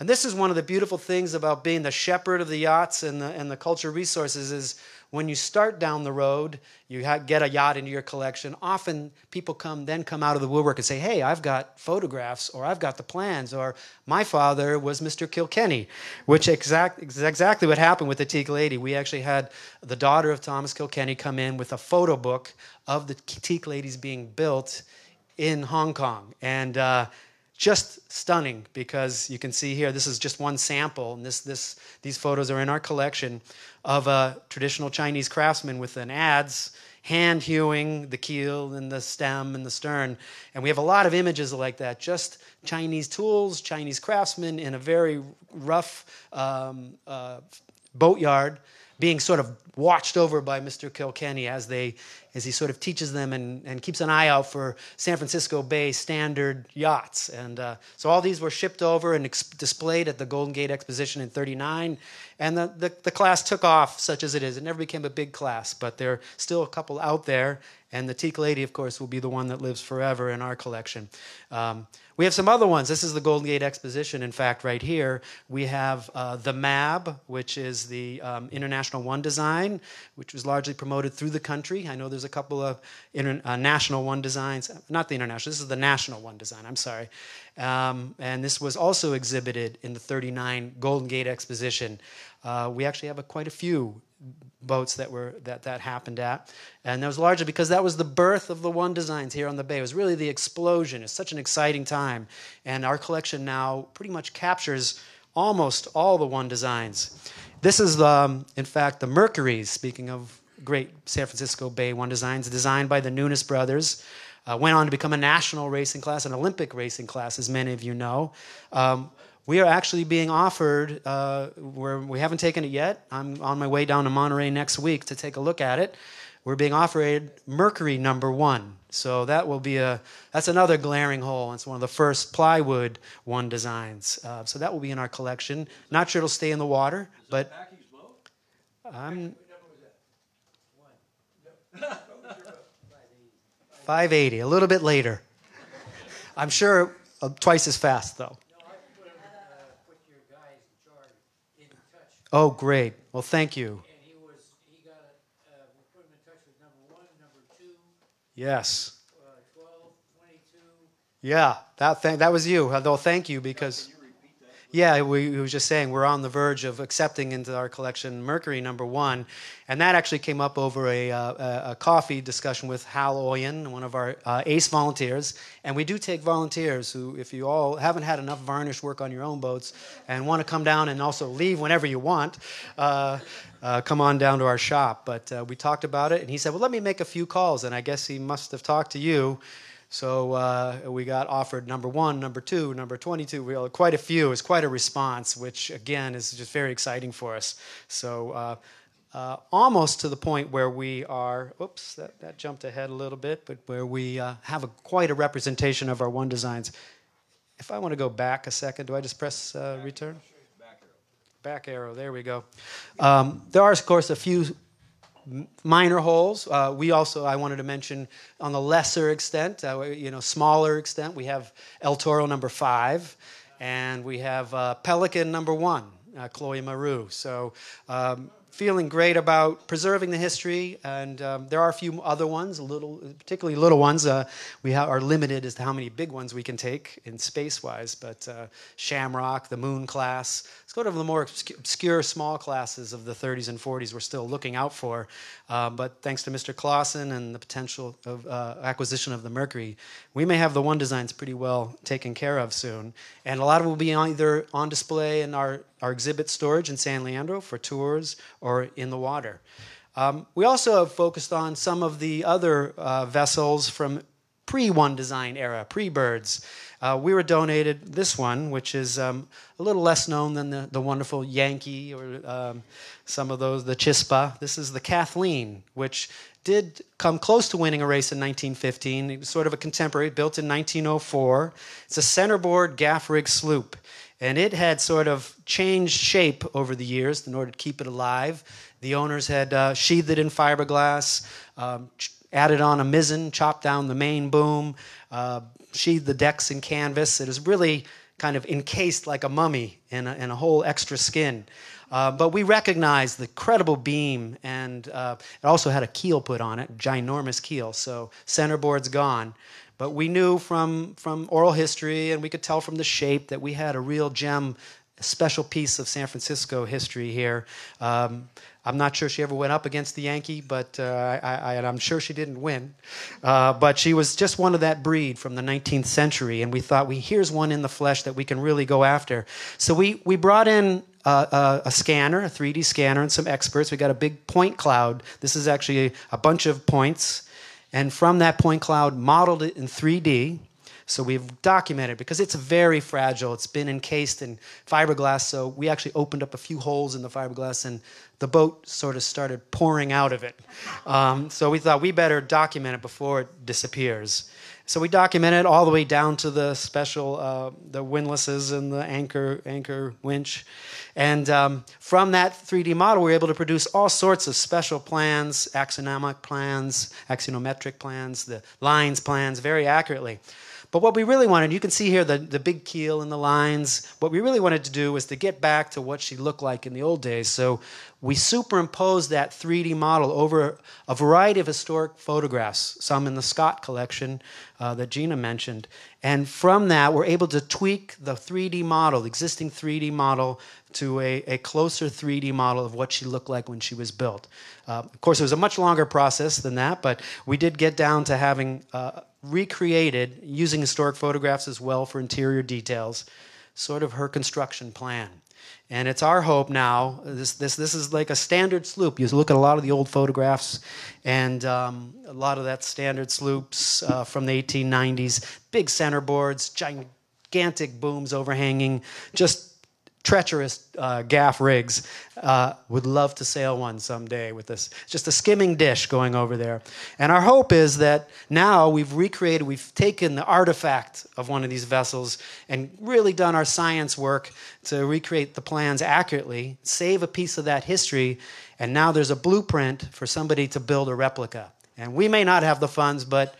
And this is one of the beautiful things about being the shepherd of the yachts and the, and the culture resources is when you start down the road, you get a yacht into your collection. Often people come then come out of the woodwork and say, "Hey, I've got photographs, or I've got the plans, or my father was Mr. Kilkenny," which exact exactly what happened with the Teak Lady. We actually had the daughter of Thomas Kilkenny come in with a photo book of the Teak Ladies being built in Hong Kong, and uh, just stunning because you can see here this is just one sample and this, this, these photos are in our collection of a traditional chinese craftsman with an adze hand hewing the keel and the stem and the stern and we have a lot of images like that just chinese tools chinese craftsmen in a very rough um, uh, boatyard being sort of watched over by Mr. Kilkenny as they as he sort of teaches them and, and keeps an eye out for San Francisco Bay standard yachts. And uh, so all these were shipped over and ex- displayed at the Golden Gate Exposition in 39. And the, the, the class took off such as it is. It never became a big class, but there are still a couple out there. And the Teak Lady, of course, will be the one that lives forever in our collection. Um, we have some other ones. This is the Golden Gate Exposition, in fact, right here. We have uh, the MAB, which is the um, International One Design, which was largely promoted through the country. I know there's a couple of inter- uh, national One Designs, not the international, this is the national One Design, I'm sorry. Um, and this was also exhibited in the 39 Golden Gate Exposition. Uh, we actually have a, quite a few boats that were that that happened at, and that was largely because that was the birth of the One Designs here on the bay. It was really the explosion. It's such an exciting time, and our collection now pretty much captures almost all the One Designs. This is, um, in fact, the Mercuries. Speaking of great San Francisco Bay One Designs, designed by the Nunes brothers. Uh, went on to become a national racing class, an Olympic racing class, as many of you know. Um, we are actually being offered, uh, we're, we haven't taken it yet. I'm on my way down to Monterey next week to take a look at it. We're being offered Mercury number one. So that will be a, that's another glaring hole. It's one of the first plywood one designs. Uh, so that will be in our collection. Not sure it'll stay in the water, but I'm 580, a little bit later. I'm sure uh, twice as fast though. Oh, great. Well, thank you. And he was, he got, uh, we put him in touch with number one, number two, Yes. uh. Yeah, that th- that was you. Though, thank you because. Yeah, we, we was just saying we're on the verge of accepting into our collection Mercury number one, and that actually came up over a, uh, a, coffee discussion with Hal Oyen, one of our uh, ACE volunteers. And we do take volunteers who, if you all haven't had enough varnish work on your own boats and want to come down and also leave whenever you want, uh, uh, come on down to our shop. But uh, we talked about it, and he said, "Well, let me make a few calls," and I guess he must have talked to you. So uh, we got offered number one, number two, number 22. We quite a few. It's quite a response, which again is just very exciting for us. So uh, uh, almost to the point where we are. Oops, that, that jumped ahead a little bit, but where we uh, have a, quite a representation of our one designs. If I want to go back a second, do I just press uh, return? Back arrow. There we go. Um, there are, of course, a few minor holes. Uh, we also, I wanted to mention, on the lesser extent, uh, you know, smaller extent, we have El Toro number five, and we have uh, Pelican number one, uh, Chloe Maru. So. Um, feeling great about preserving the history, and um, there are a few other ones, little, particularly little ones. Uh, we are limited as to how many big ones we can take in space-wise, but uh, Shamrock, the Moon class, let's go to the more obscure, obscure, small classes of the 30s and 40s we're still looking out for. Uh, but thanks to Mr. Clausen and the potential of uh, acquisition of the Mercury, we may have the one designs pretty well taken care of soon. And a lot of it will be either on display in our, our exhibit storage in San Leandro for tours or in the water. Um, we also have focused on some of the other uh, vessels from pre One Design era, pre Birds. Uh, we were donated this one, which is um, a little less known than the, the wonderful Yankee or um, some of those, the Chispa. This is the Kathleen, which did come close to winning a race in 1915. It was sort of a contemporary, built in 1904. It's a centerboard gaff rig sloop. And it had sort of changed shape over the years in order to keep it alive. The owners had uh, sheathed it in fiberglass, um, added on a mizzen, chopped down the main boom, uh, sheathed the decks in canvas. It was really kind of encased like a mummy in a, in a whole extra skin. Uh, but we recognized the credible beam, and uh, it also had a keel put on it, ginormous keel. So centerboard's gone. But we knew from, from oral history, and we could tell from the shape that we had a real gem, a special piece of San Francisco history here. Um, I'm not sure she ever went up against the Yankee, but uh, I, I'm sure she didn't win. Uh, but she was just one of that breed from the 19th century, and we thought, we here's one in the flesh that we can really go after. So we we brought in uh, a, a, scanner, a 3D scanner, and some experts. We got a big point cloud. This is actually a bunch of points, and from that point cloud, modeled it in 3D. So we've documented because it's very fragile. It's been encased in fiberglass. So we actually opened up a few holes in the fiberglass and the boat sort of started pouring out of it. Um, so we thought we better document it before it disappears. So we documented all the way down to the special, uh, the windlasses and the anchor anchor winch, and um, from that 3D model, we were able to produce all sorts of special plans, axonomic plans, axonometric plans, the lines plans, very accurately. But what we really wanted, you can see here the, the big keel and the lines. What we really wanted to do was to get back to what she looked like in the old days. So we superimposed that 3D model over a variety of historic photographs, some in the Scott collection uh, that Gina mentioned. And from that, we're able to tweak the 3D model, the existing 3D model, to a, a closer 3D model of what she looked like when she was built. Uh, of course, it was a much longer process than that, but we did get down to having uh, recreated, using historic photographs as well for interior details, sort of her construction plan. And it's our hope now. This, this, this is like a standard sloop. You look at a lot of the old photographs, and um, a lot of that standard sloops uh, from the 1890s, big centerboards, gigantic booms overhanging, just treacherous uh, gaff rigs. Uh, would love to sail one someday with this. Just a skimming dish going over there. And our hope is that now we've recreated, we've taken the artifact of one of these vessels and really done our science work to recreate the plans accurately, save a piece of that history, and now there's a blueprint for somebody to build a replica. And we may not have the funds, but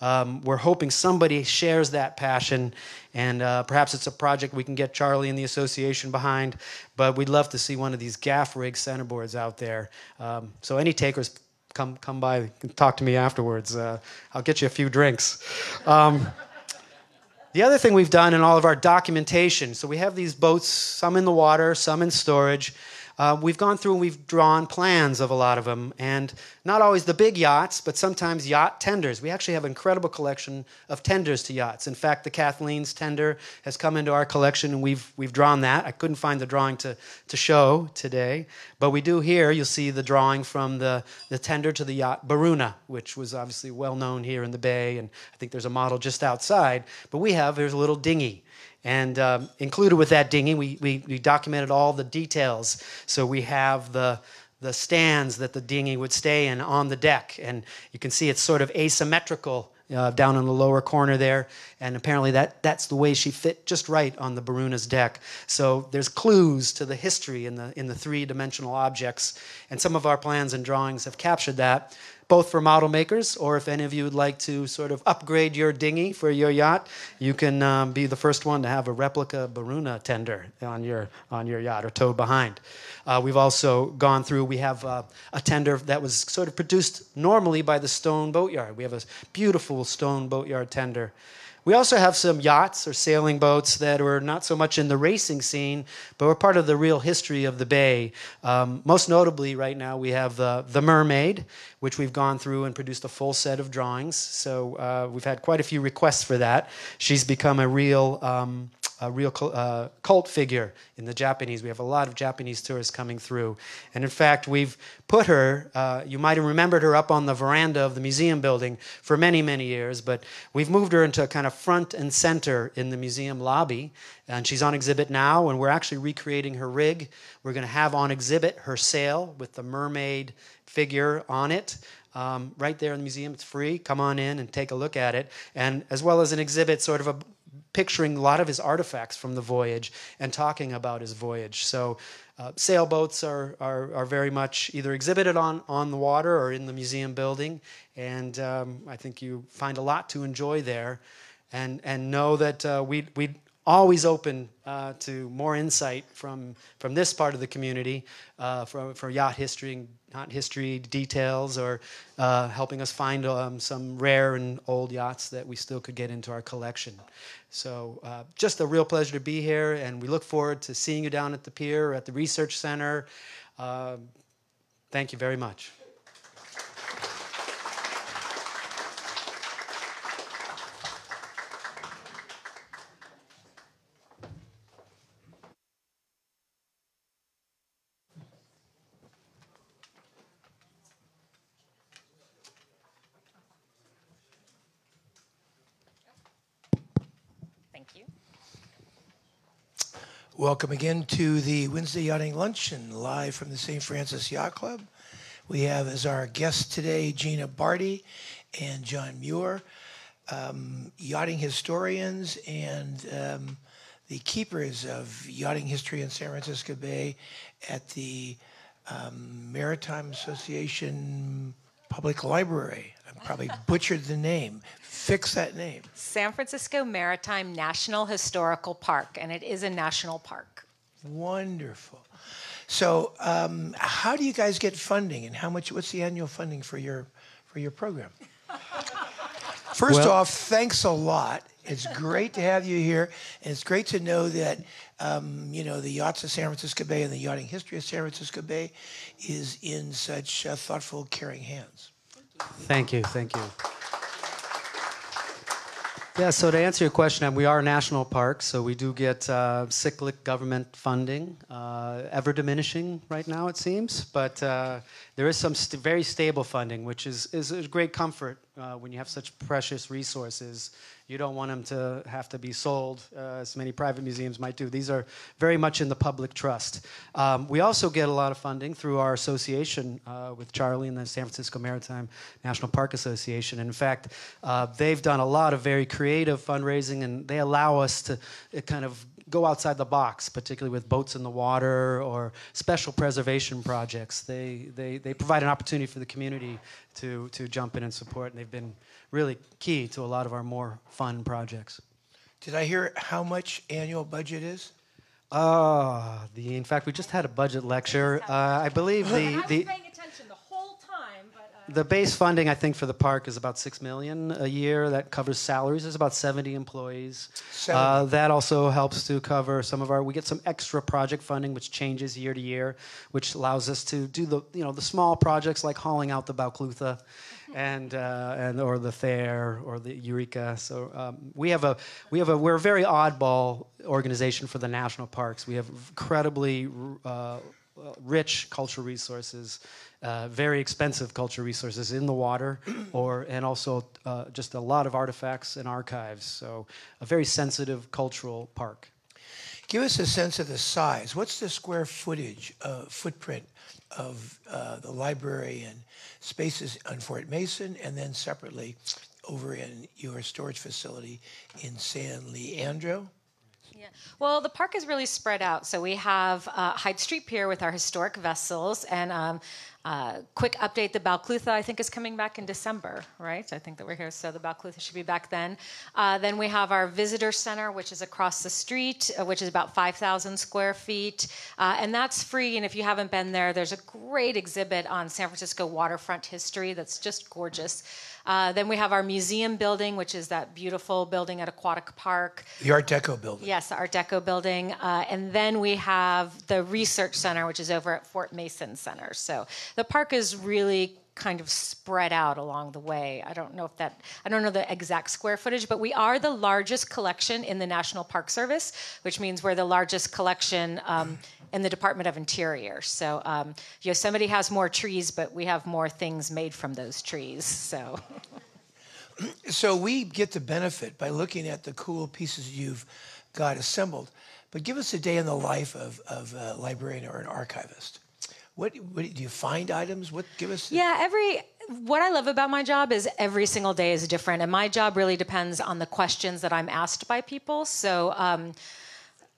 um, we're hoping somebody shares that passion, and uh, perhaps it's a project we can get Charlie and the association behind. But we'd love to see one of these gaff rig centerboards out there. Um, so any takers, come come by and talk to me afterwards. Uh, I'll get you a few drinks. Um, the other thing we've done in all of our documentation, so we have these boats, some in the water, some in storage. Uh, we've gone through and we've drawn plans of a lot of them, and not always the big yachts, but sometimes yacht tenders. We actually have an incredible collection of tenders to yachts. In fact, the Kathleen's tender has come into our collection, and we've we've drawn that. I couldn't find the drawing to to show today, but we do here. You'll see the drawing from the the tender to the yacht Baruna, which was obviously well known here in the bay, and I think there's a model just outside. But we have there's a little dinghy and um, included with that dinghy, we, we, we, documented all the details. So we have the, the stands that the dinghy would stay in on the deck. And you can see it's sort of asymmetrical uh, down in the lower corner there. And apparently that, that's the way she fit just right on the Baruna's deck. So there's clues to the history in the, in the three dimensional objects. And some of our plans and drawings have captured that both for model makers or if any of you would like to sort of upgrade your dinghy for your yacht, you can um, be the first one to have a replica Baruna tender on your, on your yacht or towed behind. Uh, we've also gone through, we have uh, a tender that was sort of produced normally by the Stone Boatyard. We have a beautiful Stone Boatyard tender. We also have some yachts or sailing boats that were not so much in the racing scene, but were part of the real history of the bay. Um, most notably, right now, we have the, the Mermaid, which we've gone through and produced a full set of drawings. So uh, we've had quite a few requests for that. She's become a real. Um, a real uh, cult figure in the Japanese. We have a lot of Japanese tourists coming through. And in fact, we've put her, uh, you might have remembered her up on the veranda of the museum building for many, many years, but we've moved her into a kind of front and center in the museum lobby. And she's on exhibit now, and we're actually recreating her rig. We're going to have on exhibit her sail with the mermaid figure on it. Um, right there in the museum. It's free. Come on in and take a look at it. And as well as an exhibit, sort of a picturing a lot of his artifacts from the voyage and talking about his voyage. So uh, sailboats are, are, are, very much either exhibited on, on the water or in the museum building. And um, I think you find a lot to enjoy there. And, and know that uh, we, we always open uh, to more insight from, from this part of the community uh, for, for yacht history, and yacht history details, or uh, helping us find um, some rare and old yachts that we still could get into our collection. So, uh, just a real pleasure to be here, and we look forward to seeing you down at the pier or at the research center. Uh, thank you very much. Welcome again to the Wednesday Yachting Luncheon, live from the St. Francis Yacht Club. We have as our guests today Gina Bardi and John Muir, um, yachting historians and um, the keepers of yachting history in San Francisco Bay at the um, Maritime Association Public Library. I probably butchered the name. Fix that name. San Francisco Maritime National Historical Park, and it is a national park. Wonderful. So, um, how do you guys get funding, and how much? What's the annual funding for your for your program? First Well- off, thanks a lot. It's great to have you here, and it's great to know that um, you know the yachts of San Francisco Bay and the yachting history of San Francisco Bay is in such uh, thoughtful, caring hands. Thank you, thank you. Yeah, so to answer your question, we are a national park, so we do get uh, cyclic government funding, uh, ever diminishing right now, it seems. But uh, there is some st- very stable funding, which is, is a great comfort uh, when you have such precious resources. You don't want them to have to be sold, uh, as many private museums might do. These are very much in the public trust. Um, we also get a lot of funding through our association uh, with Charlie and the San Francisco Maritime National Park Association. And in fact, uh, they've done a lot of very creative fundraising, and they allow us to uh, kind of go outside the box, particularly with boats in the water or special preservation projects. They, they, they provide an opportunity for the community to, to jump in and support, and they've been really key to a lot of our more fun projects. Did I hear how much annual budget is? Ah, the in fact we just had a budget lecture. Uh, I believe the, the the whole time, but. uh, the base funding I think for the park is about six million a year. That covers salaries. There's about 70 employees. 70. Uh, that also helps to cover some of our. We get some extra project funding, which changes year to year, which allows us to do the you know the small projects like hauling out the Balclutha. And uh, and or the Thayer or the Eureka. So um, we have a we have a we're a very oddball organization for the national parks. We have incredibly uh, rich cultural resources, uh, very expensive cultural resources in the water, or and also uh, just a lot of artifacts and archives. So a very sensitive cultural park. Give us a sense of the size. What's the square footage, uh, footprint of uh, the library and spaces on Fort Mason, and then separately over in your storage facility in San Leandro? Yeah. Well, the park is really spread out. So we have uh, Hyde Street Pier with our historic vessels, and um, uh, quick update: the Balclutha I think is coming back in December, right? I think that we're here, so the Balclutha should be back then. Uh, then we have our visitor center, which is across the street, uh, which is about 5,000 square feet, uh, and that's free. And if you haven't been there, there's a great exhibit on San Francisco waterfront history that's just gorgeous. Uh, then we have our museum building, which is that beautiful building at Aquatic Park. The Art Deco building. Yes, the Art Deco building. Uh, and then we have the Research Center, which is over at Fort Mason Center. So the park is really kind of spread out along the way. I don't know if that, I don't know the exact square footage, but we are the largest collection in the National Park Service, which means we're the largest collection. Um, in the Department of Interior. So um, Yosemite has more trees, but we have more things made from those trees. So So we get the benefit by looking at the cool pieces you've got assembled. But give us a day in the life of, of a librarian or an archivist. What, what do you find items? What give us? Yeah, every what I love about my job is every single day is different, and my job really depends on the questions that I'm asked by people. So. Um,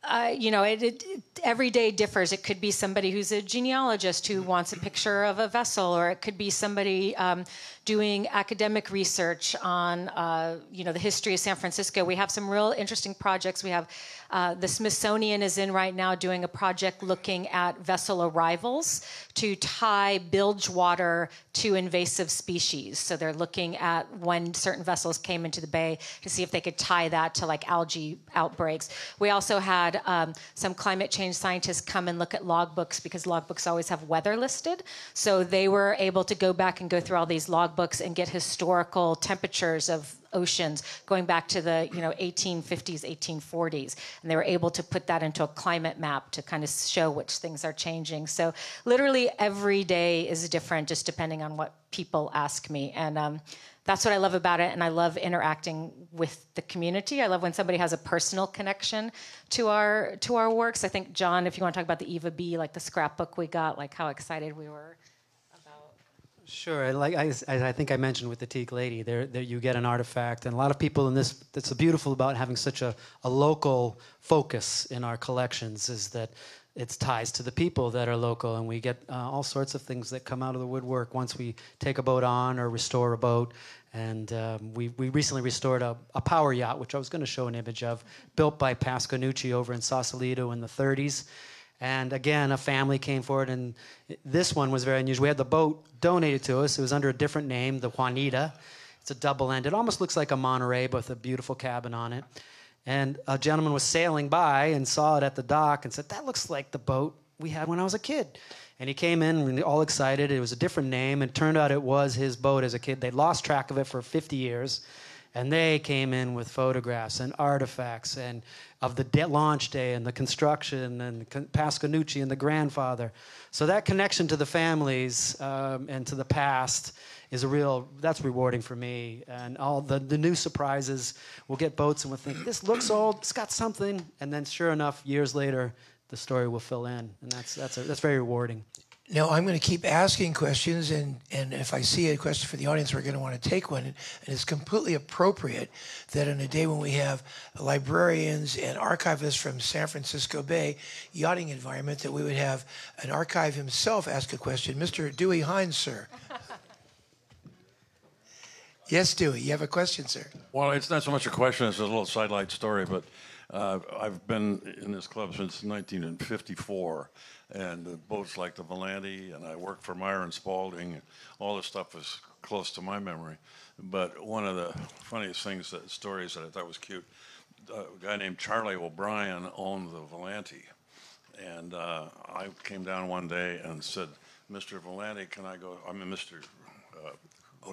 uh, you know, it, it, every day differs. It could be somebody who's a genealogist who wants a picture of a vessel, or it could be somebody um, doing academic research on, uh, you know, the history of San Francisco. We have some real interesting projects. We have uh, the Smithsonian is in right now doing a project looking at vessel arrivals to tie bilge water to invasive species. So they're looking at when certain vessels came into the bay to see if they could tie that to like algae outbreaks. We also had um, some climate change scientists come and look at logbooks because logbooks always have weather listed. So they were able to go back and go through all these logbooks and get historical temperatures of oceans going back to the you know 1850s 1840s and they were able to put that into a climate map to kind of show which things are changing so literally every day is different just depending on what people ask me and um, that's what I love about it, and I love interacting with the community. I love when somebody has a personal connection to our to our works. I think John, if you want to talk about the Eva B, like the scrapbook we got, like how excited we were. Sure, like I, I think I mentioned with the teak lady, there, there you get an artifact, and a lot of people in this. That's beautiful about having such a, a local focus in our collections is that it ties to the people that are local, and we get uh, all sorts of things that come out of the woodwork once we take a boat on or restore a boat. And um, we, we recently restored a, a power yacht, which I was going to show an image of, built by Pascanucci over in Sausalito in the 30s. And again, a family came forward, and this one was very unusual. We had the boat donated to us. It was under a different name, the Juanita. It's a double end. It almost looks like a Monterey, but with a beautiful cabin on it. And a gentleman was sailing by and saw it at the dock and said, That looks like the boat we had when I was a kid. And he came in all excited. It was a different name. And turned out it was his boat as a kid. They lost track of it for 50 years. And they came in with photographs and artifacts and of the de- launch day and the construction and Pascanucci and the grandfather. So that connection to the families um, and to the past is a real that's rewarding for me. And all the, the new surprises we'll get boats and we'll think this looks old it's got something. And then sure enough years later the story will fill in. And that's that's a, that's very rewarding now I'm going to keep asking questions, and, and if I see a question for the audience, we're going to want to take one. And it's completely appropriate that in a day when we have librarians and archivists from San Francisco Bay yachting environment, that we would have an archive himself ask a question. Mr. Dewey Hines, sir. Yes, Dewey, you have a question, sir. Well, it's not so much a question as a little sidelight story, but uh, I've been in this club since 1954, and the boats like the Volante, and I worked for Myron Spaulding, and all this stuff is close to my memory. But one of the funniest things, that stories that I thought was cute, a guy named Charlie O'Brien owned the Volante, and uh, I came down one day and said, "Mr. Volante, can I go?" I mean, Mr. Uh,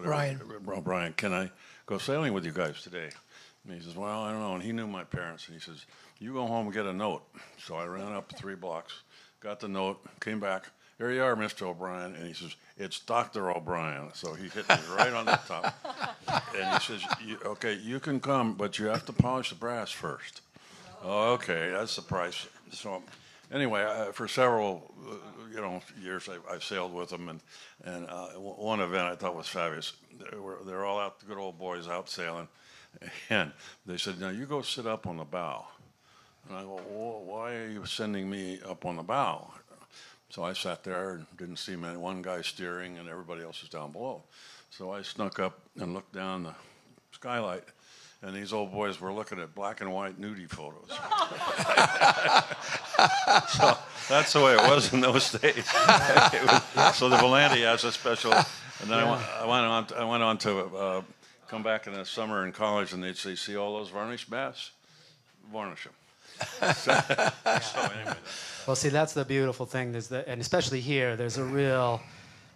Brian. Brian, can I go sailing with you guys today? And he says, well, I don't know. And he knew my parents. And he says, you go home and get a note. So I ran up three blocks, got the note, came back. Here you are, Mr. O'Brien. And he says, it's Dr. O'Brien. So he hit me right on the top. And he says, okay, you can come, but you have to polish the brass first. Oh, okay, that's the price. So anyway, uh, for several, uh, you know, years I, I, sailed with them, and and uh, one event I thought was fabulous. They were they're all out, the good old boys out sailing, and they said, "Now you go sit up on the bow." And I go, well, "Why are you sending me up on the bow?" So I sat there and didn't see many. One guy steering, and everybody else was down below. So I snuck up and looked down the skylight and these old boys were looking at black and white nudie photos. so that's the way it was in those days. was, so the Volante has a special, and then yeah. I, went, on. To, I went on to uh, come back in the summer in college, and they'd say, "See all those varnished bass? Varnish them." So, so anyway. Well, see, that's the beautiful thing, is that, and especially here, there's a real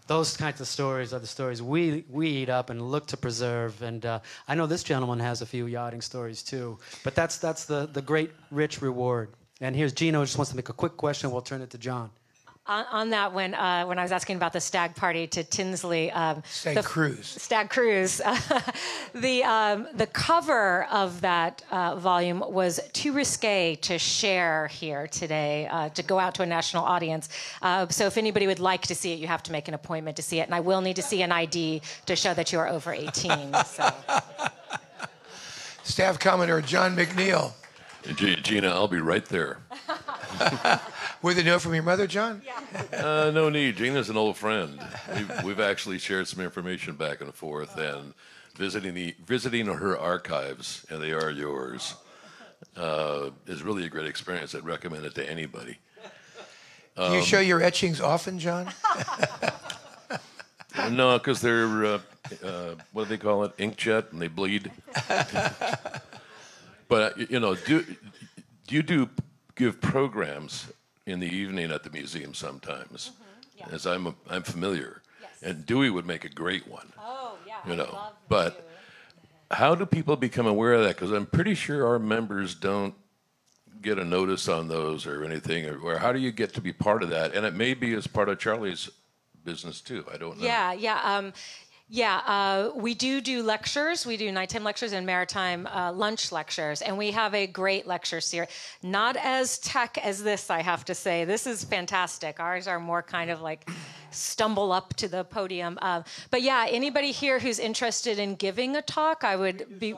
those kinds of stories are the stories we, we eat up and look to preserve. And uh, I know this gentleman has a few yachting stories too. But that's, that's the, the great, rich reward. And here's Gino, just wants to make a quick question. We'll turn it to John on, on that when uh, when I was asking about the stag party to Tinsley, um, stag the, cruise, stag cruise, the um, the cover of that uh, volume was too risque to share here today uh, to go out to a national audience. Uh, so if anybody would like to see it, you have to make an appointment to see it, and I will need to see an ID to show that you are over 18. So. Staff Commodore John McNeil. Gina, I'll be right there. With a note from your mother, John? Yeah. uh, no need. Gina's an old friend. We've, we've, actually shared some information back and forth, and visiting the visiting her archives, and they are yours, uh, is really a great experience. I'd recommend it to anybody. Do you um, show your etchings often, John? no, because they're uh, uh, what do they call it? Inkjet, and they bleed. but you know, do do you do give programs in the evening at the museum sometimes, mm-hmm. yeah. as I'm i I'm familiar. Yes. And Dewey would make a great one. Oh yeah, you know. But how do people become aware of that? Because I'm pretty sure our members don't get a notice on those or anything. Or, or, how do you get to be part of that? And it may be as part of Charlie's business too. I don't know. Yeah, yeah. Um, Yeah, uh, we do do lectures. We do nighttime lectures and maritime uh, lunch lectures, and we have a great lecture series. Not as tech as this, I have to say. This is fantastic. Ours are more kind of like stumble up to the podium. Uh, but yeah, anybody here who's interested in giving a talk, I would be.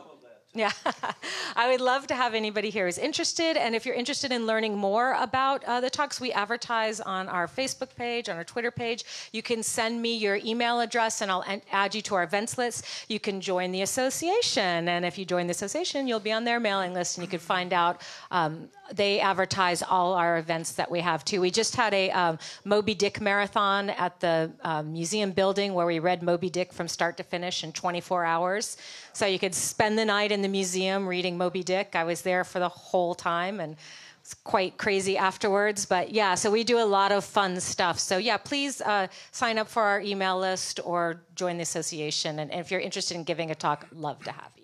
Yeah, I would love to have anybody here who's interested. And if you're interested in learning more about uh, the talks, we advertise on our Facebook page, on our Twitter page. You can send me your email address and I'll add you to our events list. You can join the association. And if you join the association, you'll be on their mailing list and you can find out. Um, they advertise all our events that we have too. We just had a um, Moby Dick marathon at the um, museum building where we read Moby Dick from start to finish in 24 hours. So you could spend the night in the museum reading Moby Dick. I was there for the whole time and it's quite crazy afterwards. But yeah, so we do a lot of fun stuff. So yeah, please uh, sign up for our email list or join the association. And if you're interested in giving a talk, love to have you.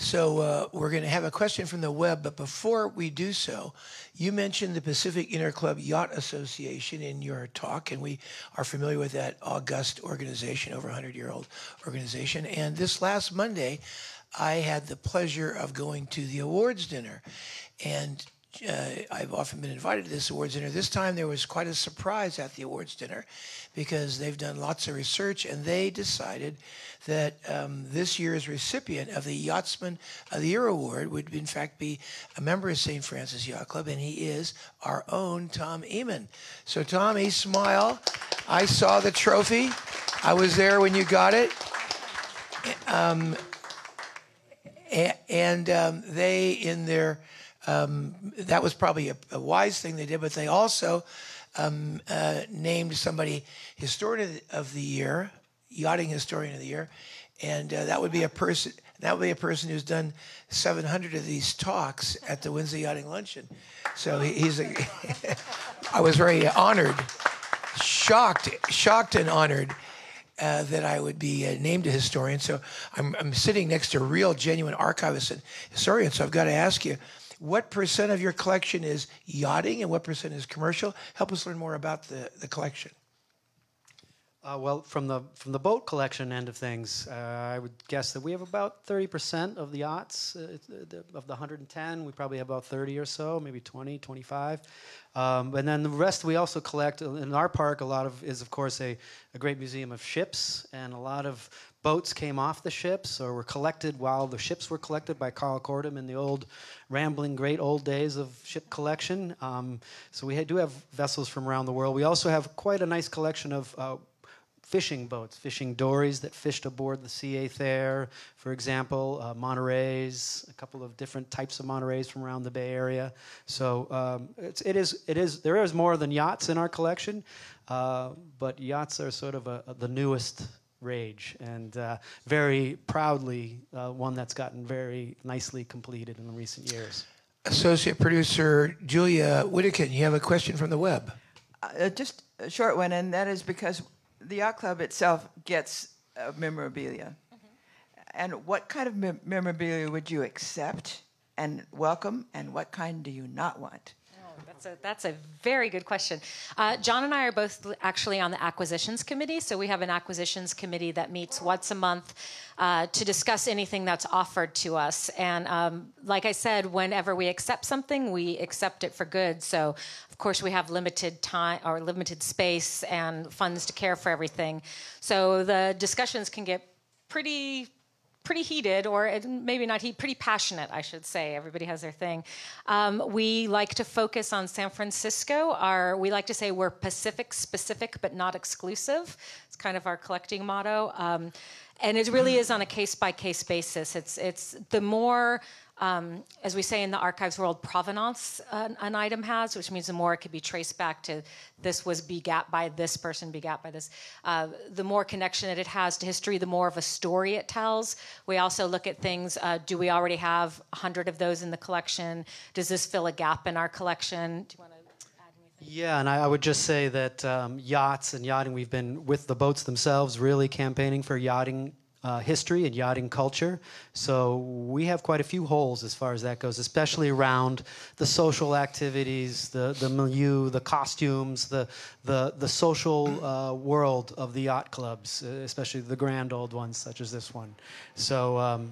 So uh, we're going to have a question from the web, but before we do so, you mentioned the Pacific Interclub Yacht Association in your talk, and we are familiar with that august organization, over 100 year old organization. And this last Monday, I had the pleasure of going to the awards dinner, and uh, I've often been invited to this awards dinner. This time there was quite a surprise at the awards dinner because they've done lots of research and they decided that um, this year's recipient of the Yachtsman of the Year award would in fact be a member of St. Francis Yacht Club, and he is our own Tom Eamon. So, Tom, he smile. I saw the trophy. I was there when you got it. Um, and um, they, in their, um, that was probably a, a, wise thing they did, but they also um, uh, named somebody historian of the year, yachting historian of the year, and uh, that would be a person. That would be a person who's done 700 of these talks at the Wednesday Yachting Luncheon. So he, he's a. I was very honored, shocked, shocked and honored uh, that I would be uh, named a historian. So I'm, I'm sitting next to a real, genuine archivist and historian. So I've got to ask you, what percent of your collection is yachting and what percent is commercial? Help us learn more about the, the collection. Uh, well, from the from the boat collection end of things, uh, I would guess that we have about 30% of the yachts uh, of the 110. We probably have about 30 or so, maybe 20, 25. Um, and then the rest we also collect in our park. A lot of is of course a, a great museum of ships, and a lot of boats came off the ships or were collected while the ships were collected by Carl Kortum in the old rambling great old days of ship collection. Um, so we do have vessels from around the world. We also have quite a nice collection of uh, fishing boats, fishing dories that fished aboard the CA Thayer, for example, uh, Monterey's, a couple of different types of Monterey's from around the Bay Area. So um, it's, it is, it is, there is more than yachts in our collection, uh, but yachts are sort of a, a, the newest rage and uh, very proudly uh, one that's gotten very nicely completed in the recent years. Associate producer Julia Whittakin, you have a question from the web. Uh, just a short one, and that is because the yacht club itself gets uh, memorabilia. Mm-hmm. And what kind of mem- memorabilia would you accept and welcome, and what kind do you not want? That's a, that's a very good question. Uh, John and I are both actually on the acquisitions committee. So we have an acquisitions committee that meets once a month uh, to discuss anything that's offered to us. And um, like I said, whenever we accept something, we accept it for good. So of course, we have limited time or limited space and funds to care for everything. So the discussions can get pretty pretty heated, or maybe not heat, pretty passionate, I should say. Everybody has their thing. Um, we like to focus on San Francisco. Our, we like to say we're Pacific specific, but not exclusive. It's kind of our collecting motto. Um, and it really is on a case by case basis. It's, it's the more um, as we say in the archives world, provenance uh, an item has, which means the more it could be traced back to this was begat by this person, begat by this, uh, the more connection that it has to history, the more of a story it tells. We also look at things uh, do we already have 100 of those in the collection? Does this fill a gap in our collection? Do you want? Yeah, and I, I, would just say that um, yachts and yachting, we've been with the boats themselves really campaigning for yachting uh, history and yachting culture. So we have quite a few holes as far as that goes, especially around the social activities, the, the milieu, the costumes, the, the, the social uh, world of the yacht clubs, uh, especially the grand old ones such as this one. So um,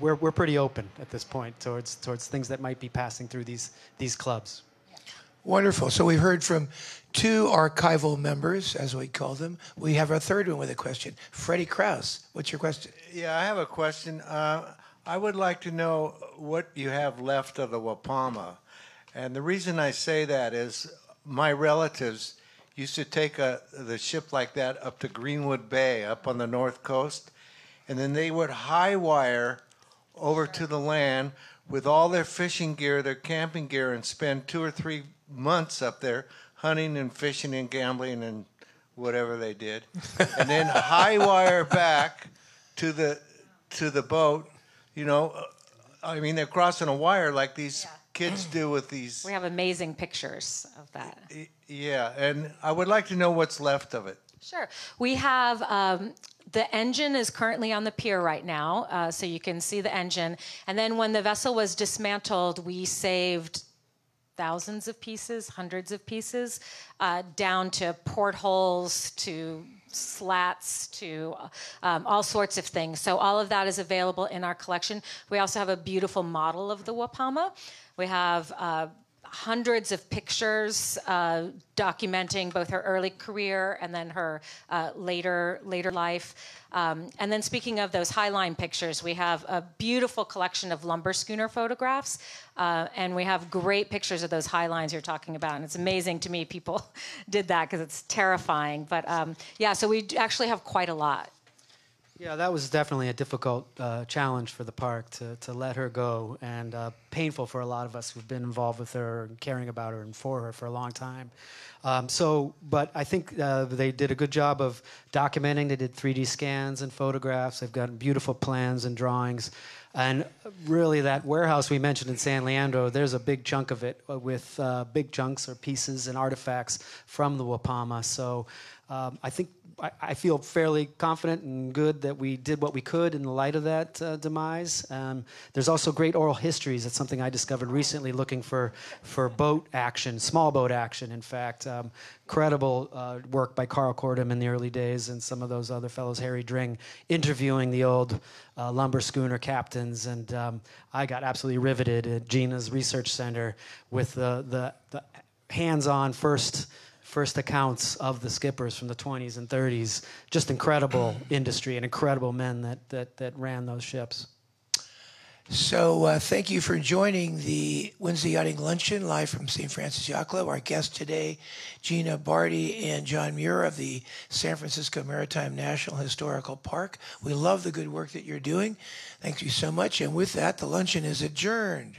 we're, we're pretty open at this point towards, towards things that might be passing through these, these clubs. Wonderful. So we've heard from two archival members, as we call them. We have a third one with a question. Freddie Krause, what's your question? Yeah, I have a question. Uh, I would like to know what you have left of the Wapama. And the reason I say that is my relatives used to take a, the ship like that up to Greenwood Bay, up on the north coast, and then they would high wire over to the land with all their fishing gear, their camping gear, and spend two or three months up there hunting and fishing and gambling and whatever they did, and then high wire back to the to the boat. You know, uh, I mean they're crossing a wire like these kids do with these. We have amazing pictures of that. Yeah, and I would like to know what's left of it. Sure. We have um, the engine is currently on the pier right now, uh, so you can see the engine. And then when the vessel was dismantled, we saved thousands of pieces, hundreds of pieces, uh, down to portholes, to slats, to um, all sorts of things. So all of that is available in our collection. We also have a beautiful model of the Wapama. We have uh, hundreds of pictures uh, documenting both her early career and then her uh, later later life. Um, and then speaking of those highline pictures, we have a beautiful collection of lumber schooner photographs, uh, and we have great pictures of those highlines you're talking about. And it's amazing to me people did that because it's terrifying. But um, yeah, so we actually have quite a lot. Yeah, that was definitely a difficult uh, challenge for the park to, to let her go, and uh, painful for a lot of us who've been involved with her and caring about her and for her for a long time. Um, so, but I think uh, they did a good job of documenting. They did 3D scans and photographs. They've got beautiful plans and drawings. And really, that warehouse we mentioned in San Leandro, there's a big chunk of it with uh, big chunks or pieces and artifacts from the Wapama. So um, I think I, I, feel fairly confident and good that we did what we could in the light of that uh, demise. Um, there's also great oral histories. That's something I discovered recently looking for, for boat action, small boat action, in fact. Um, incredible uh, work by Karl Kortum in the early days and some of those other fellows, Harry Dring, interviewing the old uh, lumber schooner captains. And um, I got absolutely riveted at Gina's research center with the, the, the hands on first first accounts of the skippers from the 20s and 30s. Just incredible industry and incredible men that, that, that ran those ships. So, uh, thank you for joining the Wednesday Yachting Luncheon live from St. Francis Yacht Club. Our guests today, Gina Bardi and John Muir of the San Francisco Maritime National Historical Park. We love the good work that you're doing. Thank you so much. And with that, the luncheon is adjourned.